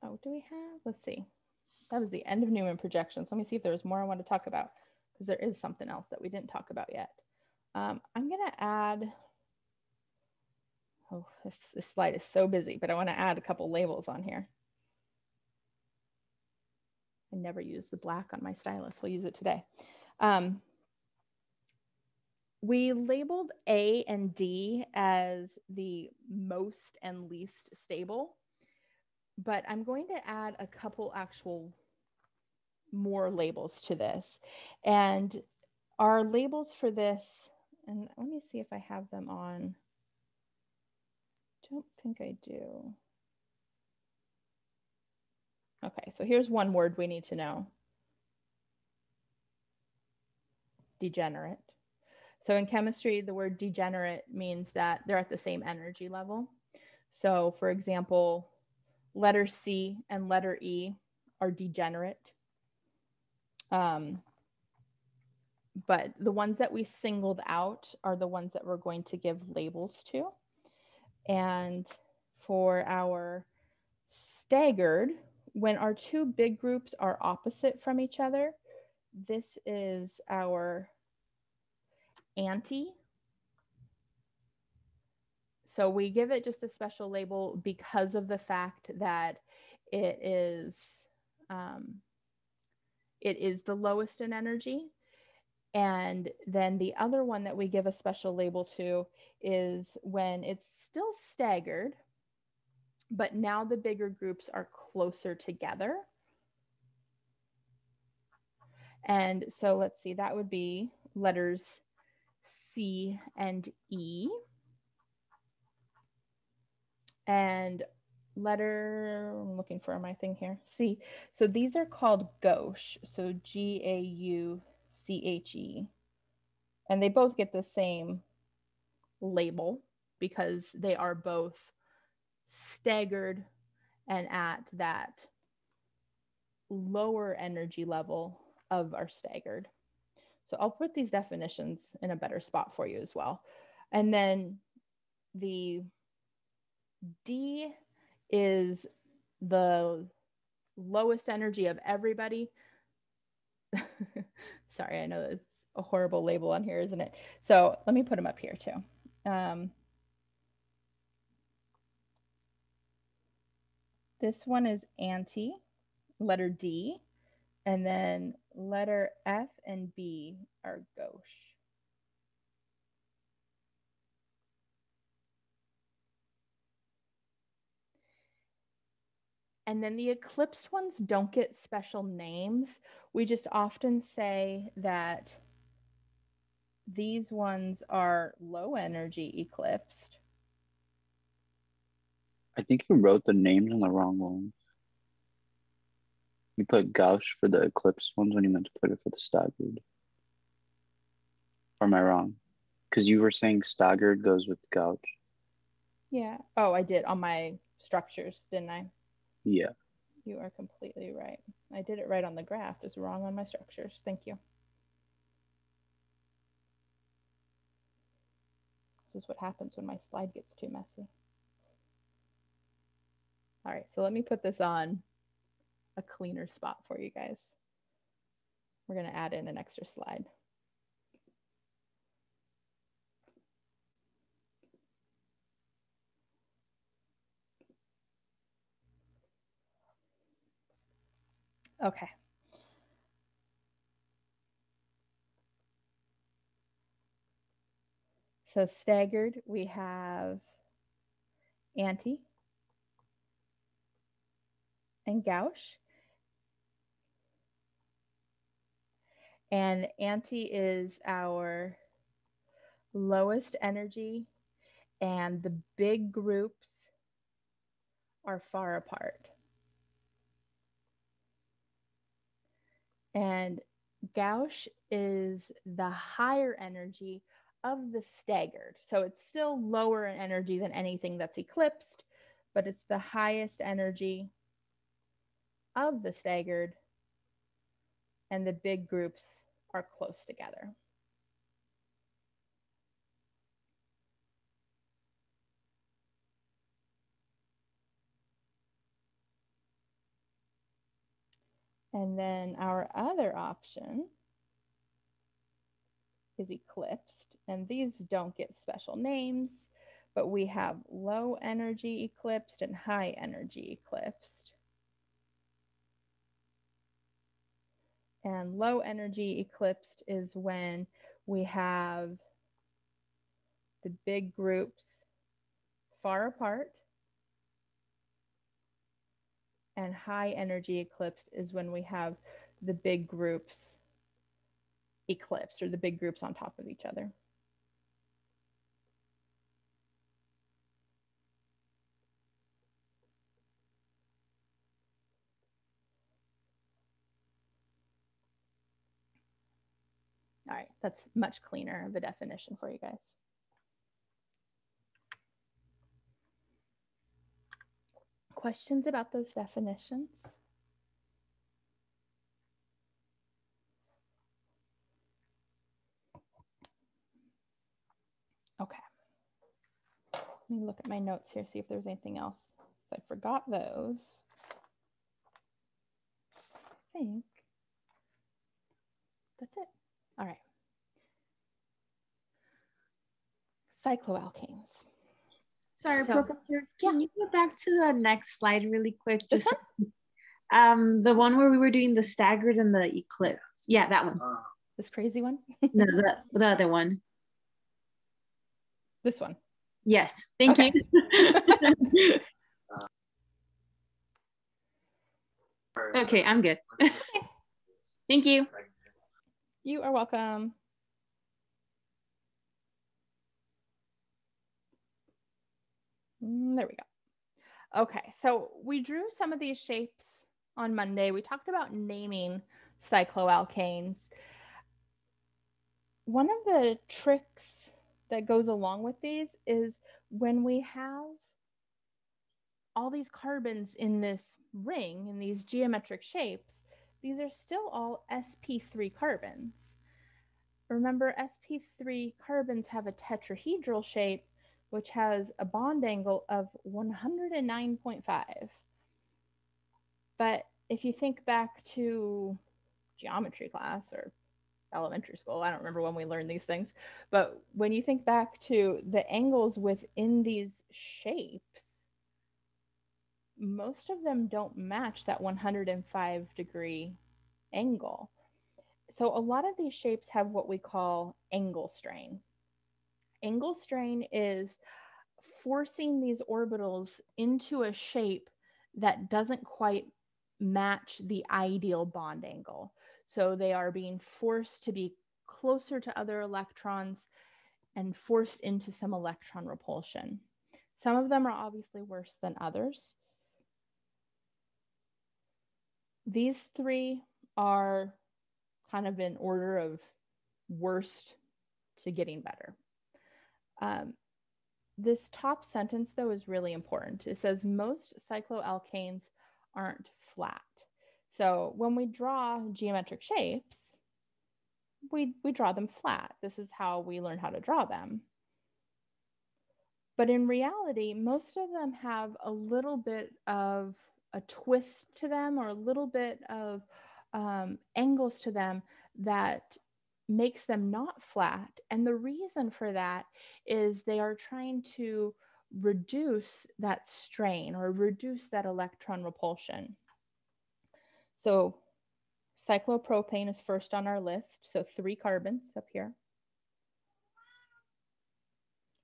Oh, do we have? Let's see. That was the end of Newman projections. Let me see if there was more I want to talk about because there is something else that we didn't talk about yet. Um, I'm going to add, oh, this, this slide is so busy, but I want to add a couple labels on here. I never use the black on my stylus. We'll use it today. Um, we labeled A and D as the most and least stable, but I'm going to add a couple actual more labels to this. And our labels for this, and let me see if I have them on. I don't think I do. Okay, so here's one word we need to know. Degenerate. So in chemistry, the word degenerate means that they're at the same energy level. So for example, letter C and letter E are degenerate. Um, but the ones that we singled out are the ones that we're going to give labels to. And for our staggered, when our two big groups are opposite from each other, this is our anti so we give it just a special label because of the fact that it is um, it is the lowest in energy. And then the other one that we give a special label to is when it's still staggered, but now the bigger groups are closer together. And so let's see, that would be letters C and E. And letter, I'm looking for my thing here, C. So these are called gauche. So G A U C H E. And they both get the same label because they are both staggered and at that lower energy level of our staggered. So I'll put these definitions in a better spot for you as well. And then the D is the lowest energy of everybody. Sorry, I know it's a horrible label on here, isn't it? So let me put them up here too. Um, this one is anti, letter D, and then letter F and B are gauche. And then the eclipsed ones don't get special names. We just often say that these ones are low energy eclipsed. I think you wrote the names on the wrong ones. You put gauche for the eclipsed ones when you meant to put it for the staggered. Or am I wrong? Because you were saying staggered goes with gauche. Yeah. Oh, I did on my structures, didn't I? Yeah. You are completely right. I did it right on the graph, just wrong on my structures. Thank you. This is what happens when my slide gets too messy. All right, so let me put this on a cleaner spot for you guys. We're going to add in an extra slide. Okay. So staggered, we have anti and gauche. And anti is our lowest energy, and the big groups are far apart. And gauche is the higher energy of the staggered. So it's still lower in energy than anything that's eclipsed, but it's the highest energy of the staggered. And the big groups are close together. And then our other option is eclipsed. And these don't get special names, but we have low energy eclipsed and high energy eclipsed. And low energy eclipsed is when we have the big groups far apart and high energy eclipsed is when we have the big groups eclipsed or the big groups on top of each other. All right, that's much cleaner of a definition for you guys. Questions about those definitions? Okay. Let me look at my notes here, see if there's anything else. I forgot those. I think that's it. All right. Cycloalkanes. Sorry, So- Professor. Can you go back to the next slide really quick? This Just um the one where we were doing the staggered and the eclipse. Yeah, that one. This crazy one? No, the the other one. This one. Yes. Thank Okay. you. okay, I'm good. Thank you. You are welcome. Mm, there we go. Okay, so we drew some of these shapes on Monday. We talked about naming cycloalkanes. One of the tricks that goes along with these is when we have all these carbons in this ring, in these geometric shapes, these are still all sp3 carbons. Remember, sp3 carbons have a tetrahedral shape, which has a bond angle of 109.5. But if you think back to geometry class or elementary school, I don't remember when we learned these things, but when you think back to the angles within these shapes, most of them don't match that 105 degree angle. So a lot of these shapes have what we call angle strain. Angle strain is forcing these orbitals into a shape that doesn't quite match the ideal bond angle. So they are being forced to be closer to other electrons and forced into some electron repulsion. Some of them are obviously worse than others. These three are kind of in order of worst to getting better. Um, this top sentence, though, is really important. It says most cycloalkanes aren't flat. So when we draw geometric shapes, we, we draw them flat. This is how we learn how to draw them. But in reality, most of them have a little bit of a twist to them or a little bit of um, angles to them that makes them not flat. And the reason for that is they are trying to reduce that strain or reduce that electron repulsion. So cyclopropane is first on our list. So three carbons up here.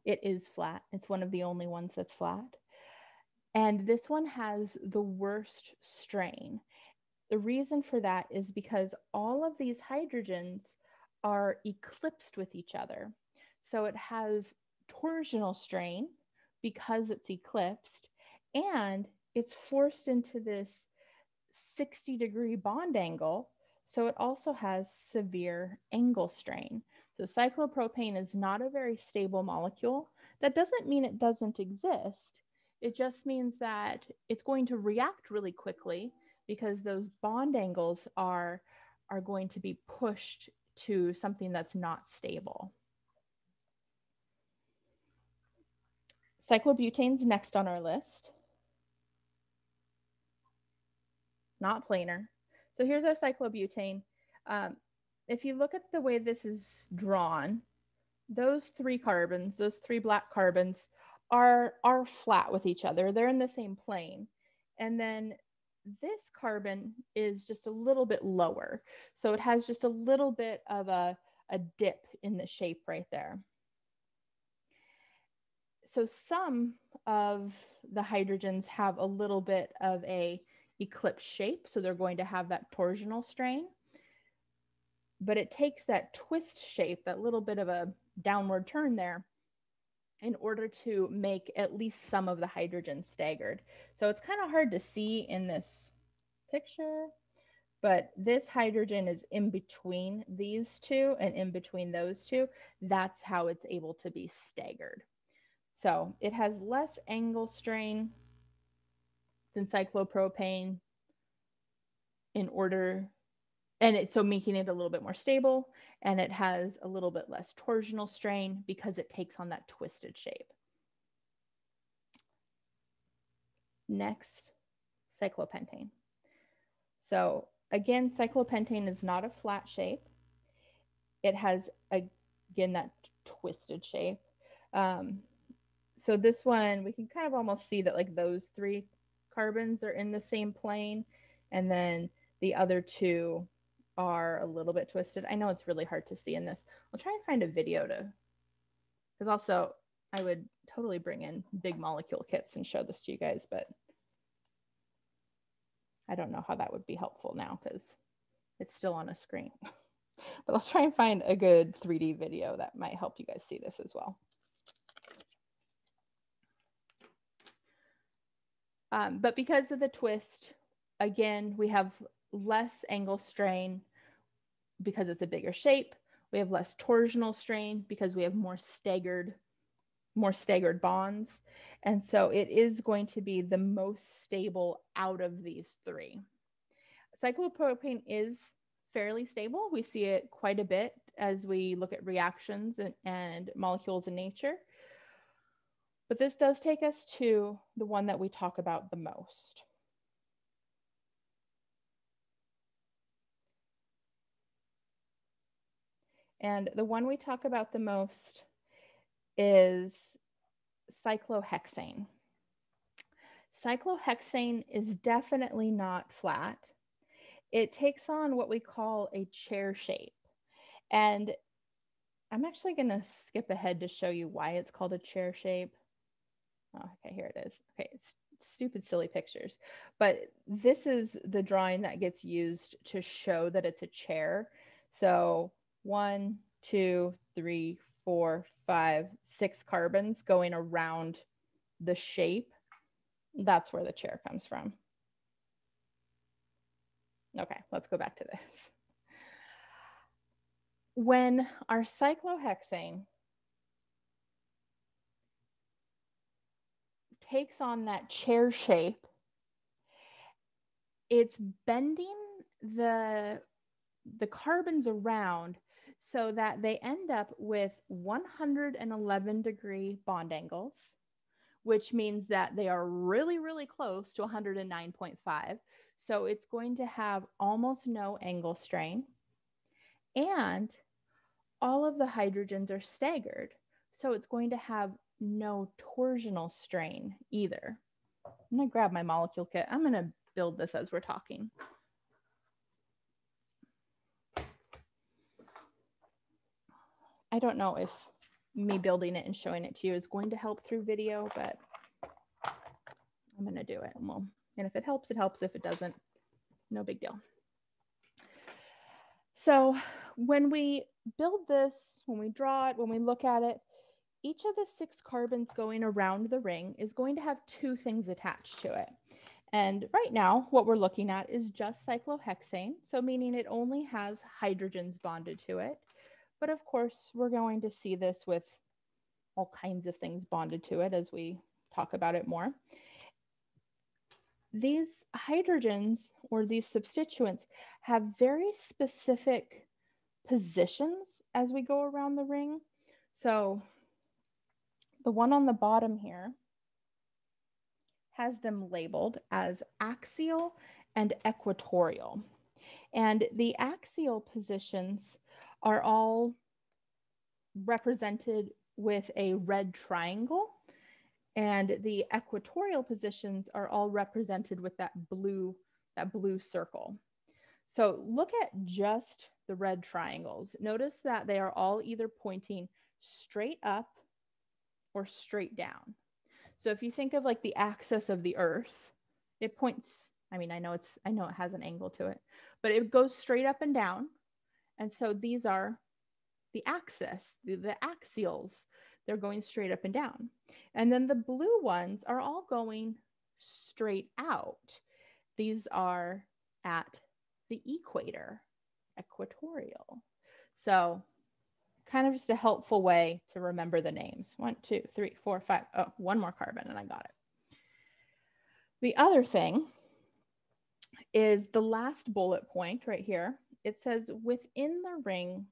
It is flat. It's one of the only ones that's flat. And this one has the worst strain. The reason for that is because all of these hydrogens are eclipsed with each other. So it has torsional strain because it's eclipsed and it's forced into this 60 degree bond angle. So it also has severe angle strain. So cyclopropane is not a very stable molecule. That doesn't mean it doesn't exist. It just means that it's going to react really quickly because those bond angles are, are going to be pushed to something that's not stable. Cyclobutane's next on our list. Not planar. So here's our cyclobutane. Um, if you look at the way this is drawn, those three carbons, those three black carbons, are, are flat with each other. They're in the same plane. And then this carbon is just a little bit lower. So it has just a little bit of a, a dip in the shape right there. So some of the hydrogens have a little bit of a eclipse shape. So they're going to have that torsional strain. But it takes that twist shape, that little bit of a downward turn there, in order to make at least some of the hydrogen staggered. So it's kind of hard to see in this picture, but this hydrogen is in between these two and in between those two. That's how it's able to be staggered. So it has less angle strain than cyclopropane in order and it so making it a little bit more stable and it has a little bit less torsional strain because it takes on that twisted shape. Next, cyclopentane. So again, cyclopentane is not a flat shape. It has, again, that twisted shape. Um, so this one, we can kind of almost see that like those three carbons are in the same plane. And then the other two are a little bit twisted. I know it's really hard to see in this. I'll try and find a video to, because also I would totally bring in big molecule kits and show this to you guys, but I don't know how that would be helpful now because it's still on a screen. but I'll try and find a good 3D video that might help you guys see this as well. Um, but because of the twist, again, we have less angle strain because it's a bigger shape. We have less torsional strain because we have more staggered, more staggered bonds. And so it is going to be the most stable out of these three. Cyclopropane is fairly stable. We see it quite a bit as we look at reactions and, and molecules in nature. But this does take us to the one that we talk about the most. And the one we talk about the most is cyclohexane. Cyclohexane is definitely not flat. It takes on what we call a chair shape. And I'm actually going to skip ahead to show you why it's called a chair shape. Oh, okay, here it is. Okay, it's stupid, silly pictures. But this is the drawing that gets used to show that it's a chair. So one, two, three, four, five, six carbons going around the shape. That's where the chair comes from. Okay, let's go back to this. When our cyclohexane takes on that chair shape, it's bending the, the carbons around so that they end up with 111 degree bond angles, which means that they are really, really close to 109.5. So it's going to have almost no angle strain. And all of the hydrogens are staggered. So it's going to have no torsional strain either. I'm gonna grab my molecule kit. I'm gonna build this as we're talking. I don't know if me building it and showing it to you is going to help through video, but I'm gonna do it. And, we'll, and if it helps, it helps. If it doesn't, no big deal. So when we build this, when we draw it, when we look at it, each of the six carbons going around the ring is going to have two things attached to it. And right now, what we're looking at is just cyclohexane, so meaning it only has hydrogens bonded to it. But of course, we're going to see this with all kinds of things bonded to it as we talk about it more. These hydrogens or these substituents have very specific positions as we go around the ring. So the one on the bottom here has them labeled as axial and equatorial. And the axial positions are all represented with a red triangle. And the equatorial positions are all represented with that blue, that blue circle. So look at just the red triangles. Notice that they are all either pointing straight up or straight down. So if you think of like the axis of the earth, it points, I mean, I know it's, I know it has an angle to it, but it goes straight up and down. And so these are the axis, the, the axials, they're going straight up and down. And then the blue ones are all going straight out. These are at the equator, equatorial. So kind of just a helpful way to remember the names. One, two, three, four, five. Oh, one more carbon and I got it. The other thing is the last bullet point right here. It says within the ring,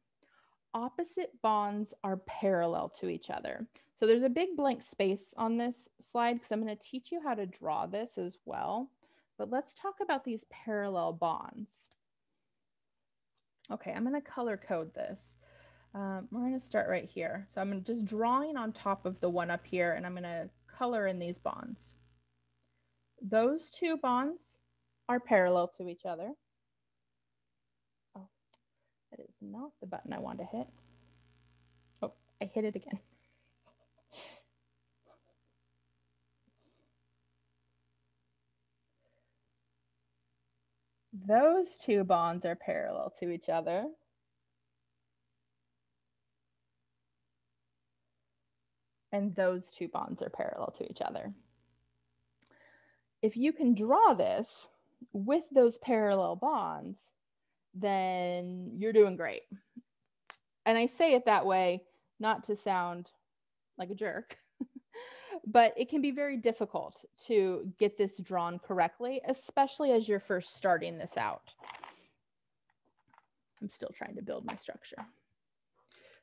opposite bonds are parallel to each other. So there's a big blank space on this slide because I'm going to teach you how to draw this as well. But let's talk about these parallel bonds. Okay, I'm going to color code this. Um, we're going to start right here. So I'm just drawing on top of the one up here and I'm going to color in these bonds. Those two bonds are parallel to each other. That is not the button I want to hit. Oh, I hit it again. Those two bonds are parallel to each other. And those two bonds are parallel to each other. If you can draw this with those parallel bonds, then you're doing great. And I say it that way not to sound like a jerk, but it can be very difficult to get this drawn correctly, especially as you're first starting this out. I'm still trying to build my structure.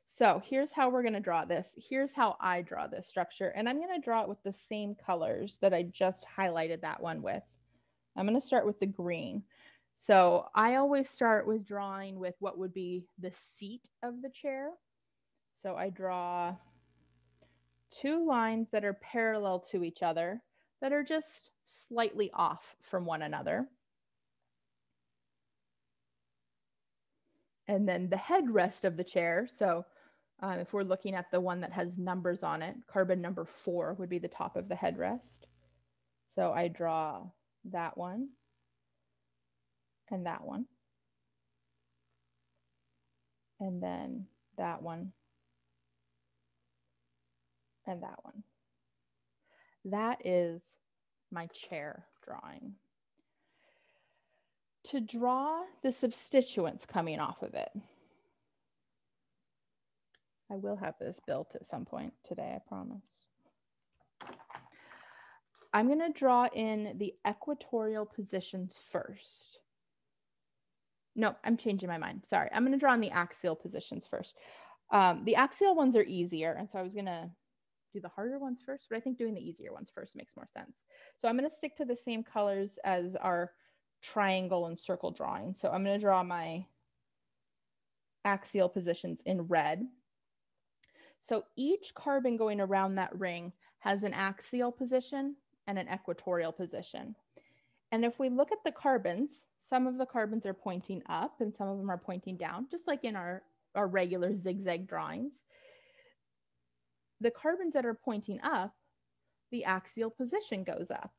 So here's how we're going to draw this. Here's how I draw this structure. And I'm going to draw it with the same colors that I just highlighted that one with. I'm going to start with the green. So I always start with drawing with what would be the seat of the chair. So I draw two lines that are parallel to each other that are just slightly off from one another. And then the headrest of the chair. So um, if we're looking at the one that has numbers on it, carbon number four would be the top of the headrest. So I draw that one and that one. And then that one and that one. That is my chair drawing. To draw the substituents coming off of it, I will have this built at some point today, I promise. I'm going to draw in the equatorial positions first. No, I'm changing my mind. Sorry. I'm going to draw on the axial positions first. Um, the axial ones are easier. And so I was going to do the harder ones first, but I think doing the easier ones first makes more sense. So I'm going to stick to the same colors as our triangle and circle drawing. So I'm going to draw my axial positions in red. So each carbon going around that ring has an axial position and an equatorial position. And if we look at the carbons, some of the carbons are pointing up and some of them are pointing down, just like in our, our regular zigzag drawings. The carbons that are pointing up, the axial position goes up.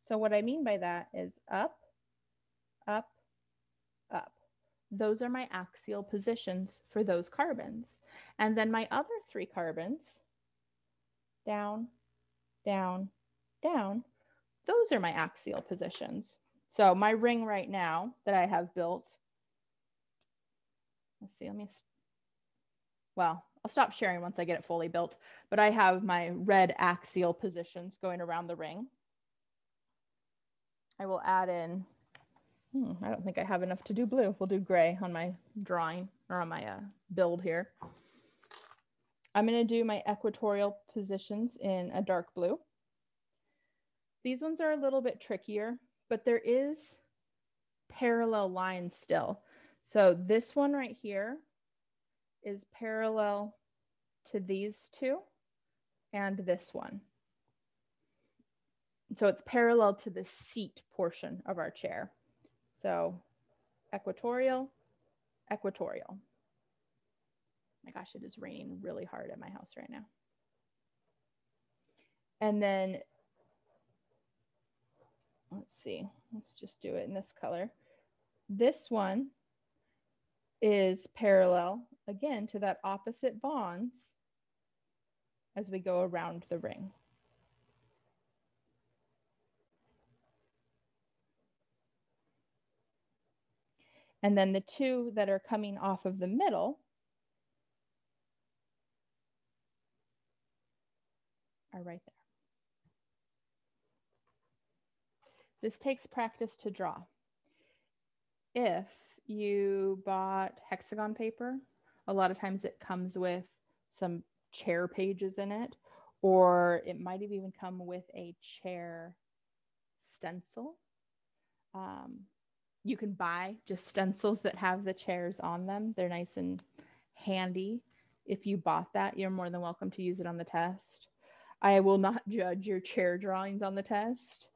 So what I mean by that is up, up, up. Those are my axial positions for those carbons. And then my other three carbons, down, down, down, those are my axial positions. So my ring right now that I have built, let's see, let me, well, I'll stop sharing once I get it fully built, but I have my red axial positions going around the ring. I will add in Hmm, I don't think I have enough to do blue. We'll do gray on my drawing or on my uh, build here. I'm going to do my equatorial positions in a dark blue. These ones are a little bit trickier, but there is parallel lines still. So this one right here is parallel to these two and this one. So it's parallel to the seat portion of our chair. So equatorial, equatorial. My gosh, it is raining really hard at my house right now. And then, let's see, let's just do it in this color. This one is parallel, again, to that opposite bonds as we go around the ring. And then the two that are coming off of the middle are right there. This takes practice to draw. If you bought hexagon paper, a lot of times it comes with some chair pages in it, or it might have even come with a chair stencil. Um, you can buy just stencils that have the chairs on them. They're nice and handy. If you bought that, you're more than welcome to use it on the test. I will not judge your chair drawings on the test.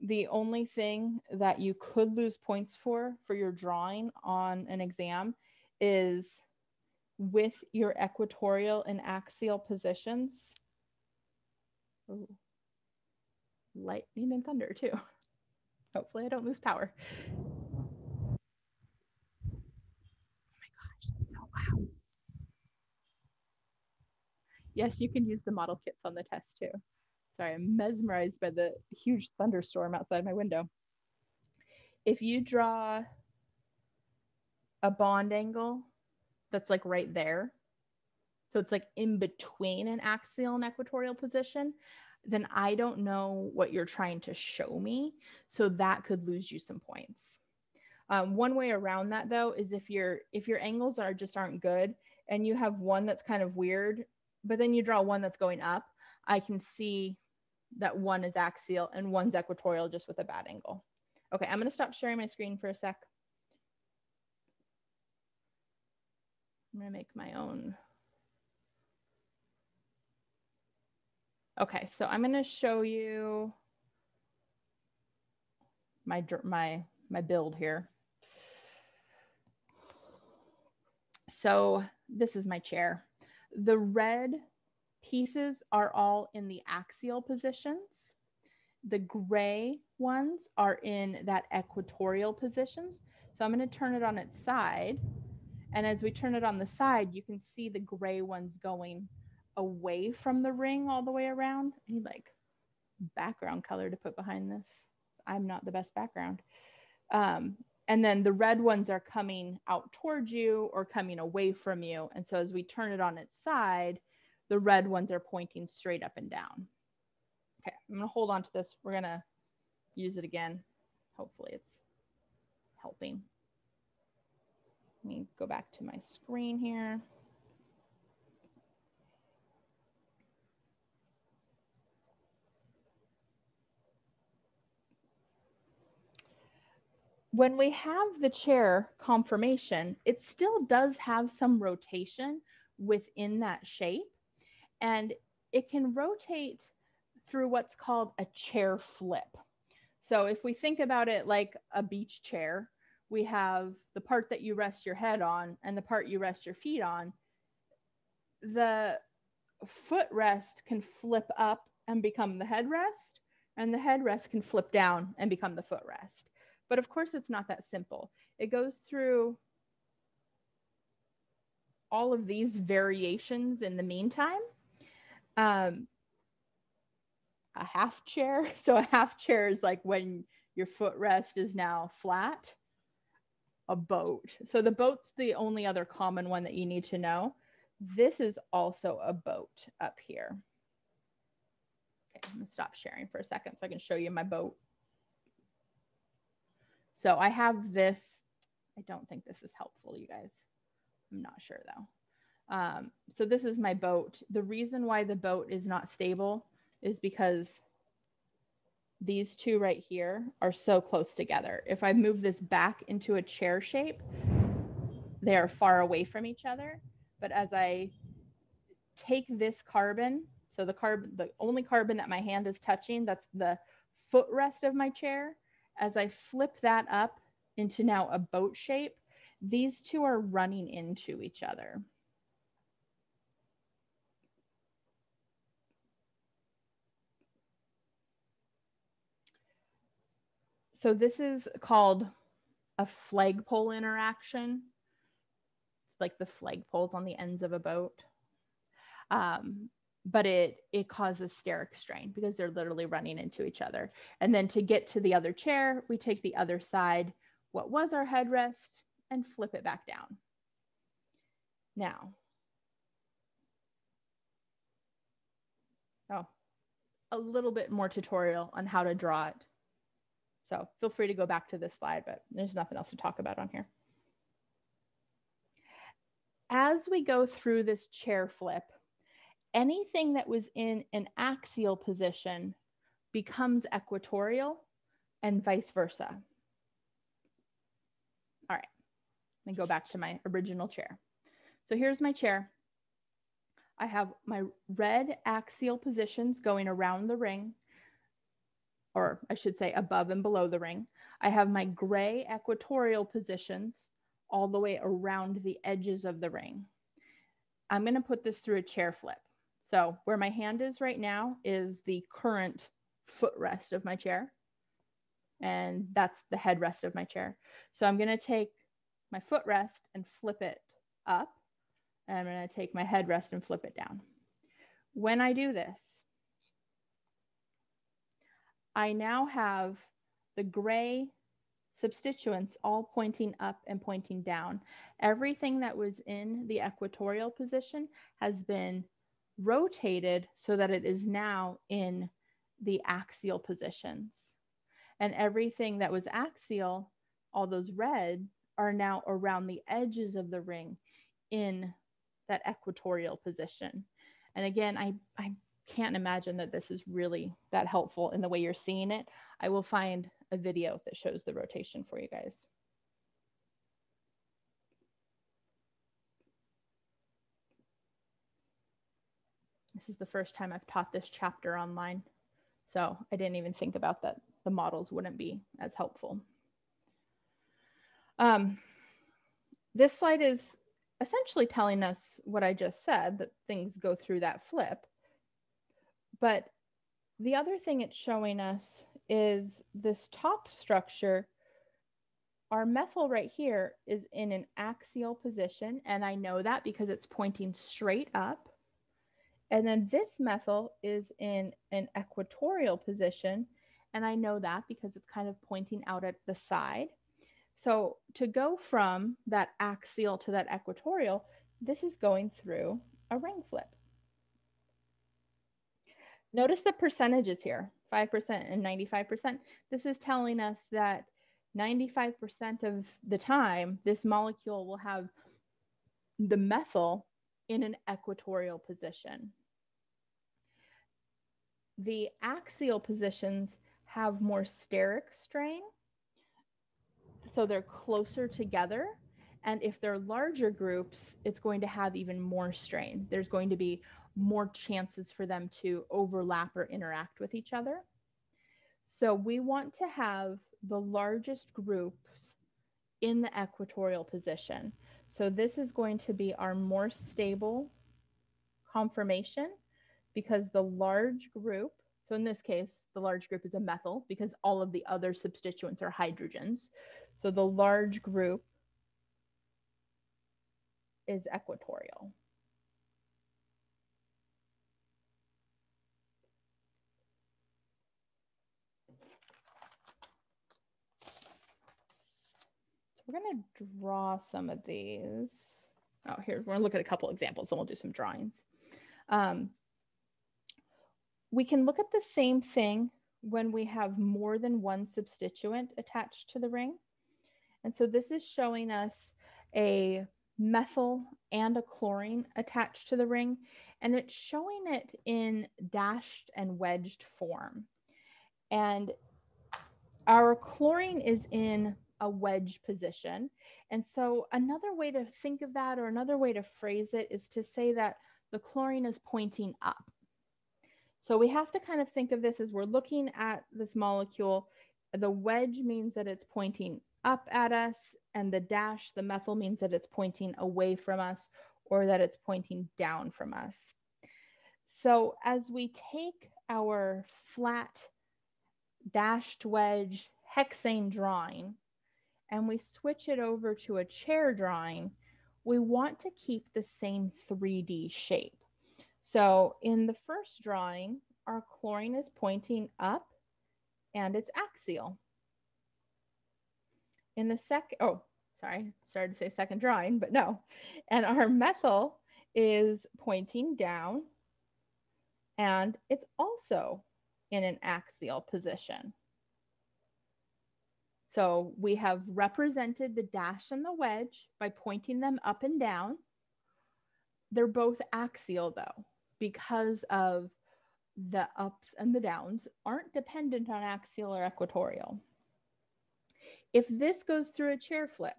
The only thing that you could lose points for for your drawing on an exam is with your equatorial and axial positions. Ooh. Lightning and thunder too. Hopefully I don't lose power. Oh my gosh, that's so loud. Yes, you can use the model kits on the test too. Sorry, I'm mesmerized by the huge thunderstorm outside my window. If you draw a bond angle that's like right there, so it's like in between an axial and equatorial position, then I don't know what you're trying to show me. So that could lose you some points. Um, one way around that though is if your if your angles are just aren't good and you have one that's kind of weird, but then you draw one that's going up, I can see that one is axial and one's equatorial just with a bad angle. Okay, I'm gonna stop sharing my screen for a sec. I'm gonna make my own Okay, so I'm going to show you my my my build here. So this is my chair. The red pieces are all in the axial positions. The gray ones are in that equatorial positions. So I'm going to turn it on its side. And as we turn it on the side, you can see the gray ones going away from the ring all the way around. I need like background color to put behind this. I'm not the best background. Um, and then the red ones are coming out towards you or coming away from you. And so as we turn it on its side, the red ones are pointing straight up and down. Okay, I'm gonna hold on to this. We're gonna use it again. Hopefully it's helping. Let me go back to my screen here. when we have the chair conformation, it still does have some rotation within that shape. And it can rotate through what's called a chair flip. So if we think about it like a beach chair, we have the part that you rest your head on and the part you rest your feet on. The footrest can flip up and become the headrest, and the headrest can flip down and become the footrest. But of course, it's not that simple. It goes through all of these variations in the meantime. Um, a half chair. So a half chair is like when your footrest is now flat. A boat. So the boat's the only other common one that you need to know. This is also a boat up here. Okay, I'm gonna stop sharing for a second so I can show you my boat. So I have this. I don't think this is helpful, you guys. I'm not sure though. Um, so this is my boat. The reason why the boat is not stable is because these two right here are so close together. If I move this back into a chair shape, they are far away from each other. But as I take this carbon, so the carbon, the only carbon that my hand is touching, that's the footrest of my chair, as I flip that up into now a boat shape, these two are running into each other. So this is called a flagpole interaction. It's like the flagpoles on the ends of a boat. Um, but it it causes steric strain because they're literally running into each other. And then to get to the other chair, we take the other side, what was our headrest, and flip it back down. Now, oh, a little bit more tutorial on how to draw it. So feel free to go back to this slide, but there's nothing else to talk about on here. As we go through this chair flip, anything that was in an axial position becomes equatorial and vice versa. All right, let me go back to my original chair. So here's my chair. I have my red axial positions going around the ring, or I should say above and below the ring. I have my gray equatorial positions all the way around the edges of the ring. I'm going to put this through a chair flip. So where my hand is right now is the current footrest of my chair. And that's the headrest of my chair. So I'm going to take my footrest and flip it up. And I'm to take my headrest and flip it down. When I do this, I now have the gray substituents all pointing up and pointing down. Everything that was in the equatorial position has been rotated so that it is now in the axial positions. And everything that was axial, all those red, are now around the edges of the ring in that equatorial position. And again, I, I can't imagine that this is really that helpful in the way you're seeing it. I will find a video that shows the rotation for you guys. This is the first time I've taught this chapter online. So I didn't even think about that the models wouldn't be as helpful. Um, this slide is essentially telling us what I just said, that things go through that flip. But the other thing it's showing us is this top structure. Our methyl right here is in an axial position, and I know that because it's pointing straight up. And then this methyl is in an equatorial position, and I know that because it's kind of pointing out at the side. So to go from that axial to that equatorial, this is going through a ring flip. Notice the percentages here, 5% and 95%. This is telling us that 95% of the time, this molecule will have the methyl in an equatorial position. The axial positions have more steric strain, so they're closer together. And if they're larger groups, it's going to have even more strain. There's going to be more chances for them to overlap or interact with each other. So we want to have the largest groups in the equatorial position. So this is going to be our more stable conformation because the large group, so in this case, the large group is a methyl because all of the other substituents are hydrogens. So the large group is equatorial. We're going to draw some of these. Oh, here, we're going to look at a couple examples and we'll do some drawings. Um, we can look at the same thing when we have more than one substituent attached to the ring. And so this is showing us a methyl and a chlorine attached to the ring, and it's showing it in dashed and wedged form. And our chlorine is in a wedge position. And so another way to think of that or another way to phrase it is to say that the chlorine is pointing up. So we have to kind of think of this as we're looking at this molecule. The wedge means that it's pointing up at us, and the dash, the methyl, means that it's pointing away from us or that it's pointing down from us. So as we take our flat dashed wedge hexane drawing and we switch it over to a chair drawing, we want to keep the same 3D shape. So in the first drawing, our chlorine is pointing up and it's axial. In the second, oh, sorry, started to say second drawing, but no. And our methyl is pointing down and it's also in an axial position. So we have represented the dash and the wedge by pointing them up and down. They're both axial though, because of the ups and the downs aren't dependent on axial or equatorial. If this goes through a chair flip,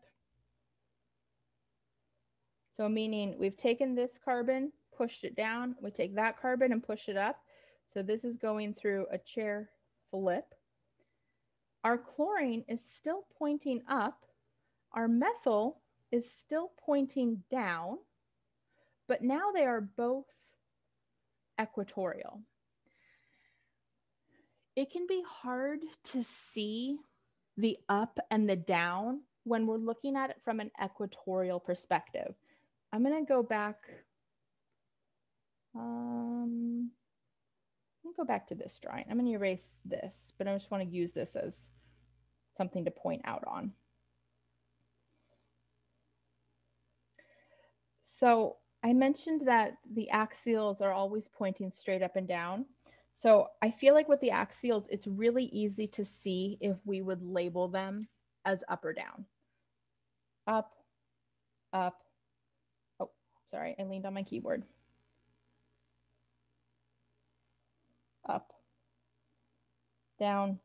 so meaning we've taken this carbon, pushed it down. We take that carbon and push it up. So this is going through a chair flip. Our chlorine is still pointing up. Our methyl is still pointing down, but now they are both equatorial. It can be hard to see the up and the down when we're looking at it from an equatorial perspective. I'm going to go back. Um, Go back to this drawing. I'm going to erase this, but I just want to use this as something to point out on. So I mentioned that the axials are always pointing straight up and down. So I feel like with the axials, it's really easy to see if we would label them as up or down. Up, up. Oh, sorry, I leaned on my keyboard. Up, down,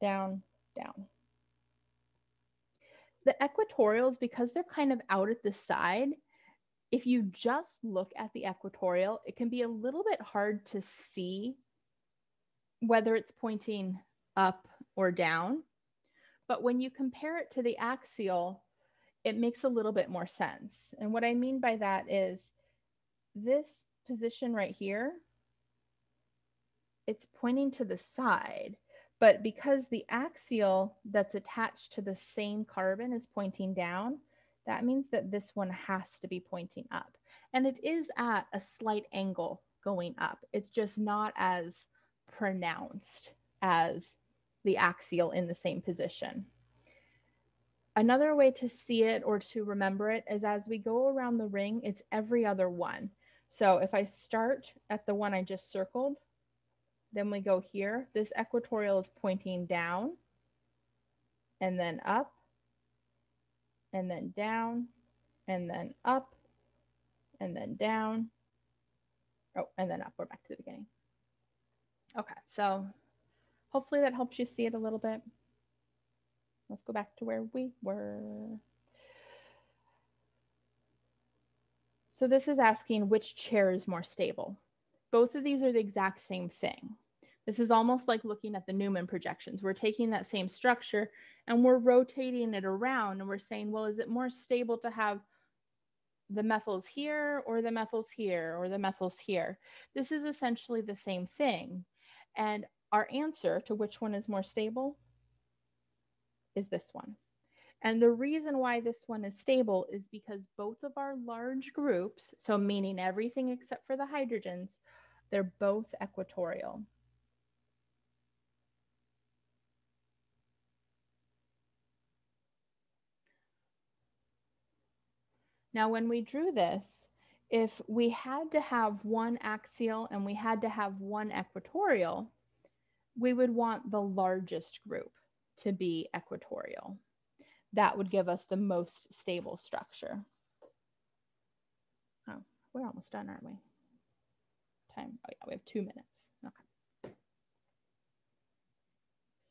down, down. The equatorials, because they're kind of out at the side, if you just look at the equatorial, it can be a little bit hard to see whether it's pointing up or down. But when you compare it to the axial, it makes a little bit more sense. And what I mean by that is this position right here, it's pointing to the side. But because the axial that's attached to the same carbon is pointing down, that means that this one has to be pointing up. And it is at a slight angle going up. It's just not as pronounced as the axial in the same position. Another way to see it or to remember it is as we go around the ring, it's every other one. So if I start at the one I just circled, then we go here. This equatorial is pointing down and then up and then down and then up and then down. Oh, and then up. We're back to the beginning. Okay, so hopefully that helps you see it a little bit. Let's go back to where we were. So this is asking which chair is more stable. Both of these are the exact same thing. This is almost like looking at the Newman projections. We're taking that same structure and we're rotating it around and we're saying, well, is it more stable to have the methyls here or the methyls here or the methyls here? This is essentially the same thing. And our answer to which one is more stable is this one. And the reason why this one is stable is because both of our large groups, so meaning everything except for the hydrogens, they're both equatorial. Now, when we drew this, if we had to have one axial and we had to have one equatorial, we would want the largest group to be equatorial. That would give us the most stable structure. Oh, we're almost done, aren't we? Time, oh yeah, we have two minutes. Okay.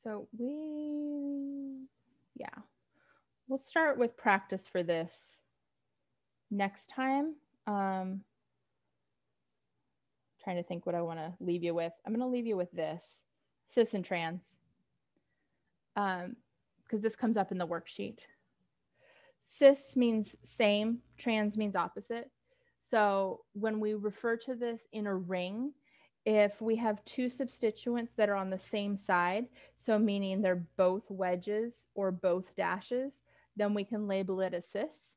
So we, yeah, we'll start with practice for this next time. Um, trying to think what I want to leave you with. I'm going to leave you with this cis and trans um, because this comes up in the worksheet. Cis means same, trans means opposite. So when we refer to this in a ring, if we have two substituents that are on the same side, so meaning they're both wedges or both dashes, then we can label it a cis.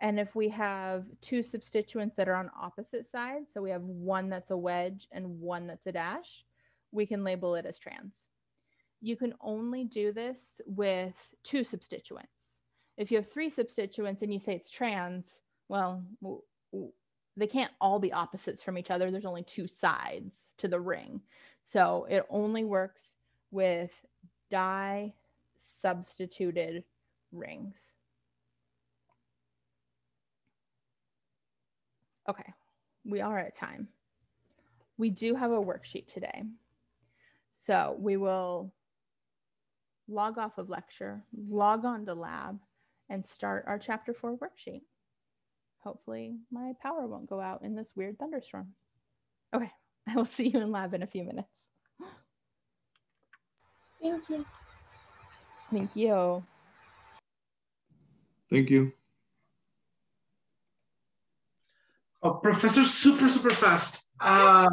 And if we have two substituents that are on opposite sides, so we have one that's a wedge and one that's a dash, we can label it as trans. You can only do this with two substituents. If you have three substituents and you say it's trans, well, they can't all be opposites from each other. There's only two sides to the ring. So it only works with di substituted rings. Okay, we are at time. We do have a worksheet today. So we will log off of lecture, log on to lab, and start our chapter four worksheet. hopefully my power won't go out in this weird thunderstorm. Okay, I will see you in lab in a few minutes. Thank you. Thank you. Thank you. Oh, professor, super, super fast. Uh,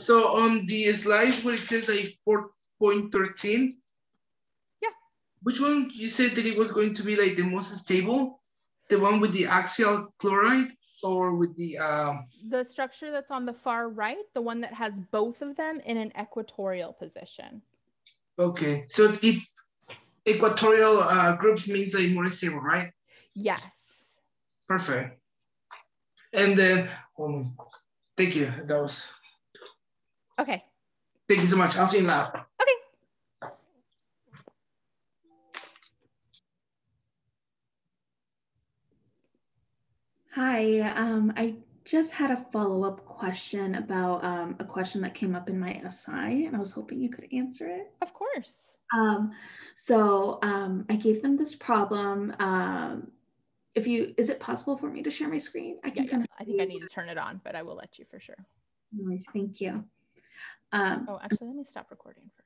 so on the slides where it says like 4.13, Yeah. Which one you said that it was going to be like the most stable? The one with the axial chloride or with the, um, The structure that's on the far right, the one that has both of them in an equatorial position. okay. So if equatorial uh, groups means like more stable, right? Yes. Perfect. And then, um, thank you. That was, Okay. thank you so much. I'll see you in lab. Okay. Hi, um, I just had a follow-up question about um, a question that came up in my SI, and I was hoping you could answer it. Of course. Um, so um, I gave them this problem. Um, if you, is it possible for me to share my screen? I can yeah. kind of. I think I need to turn it on, but I will let you for sure. Nice, thank you. Um, Oh, actually, let me stop recording first.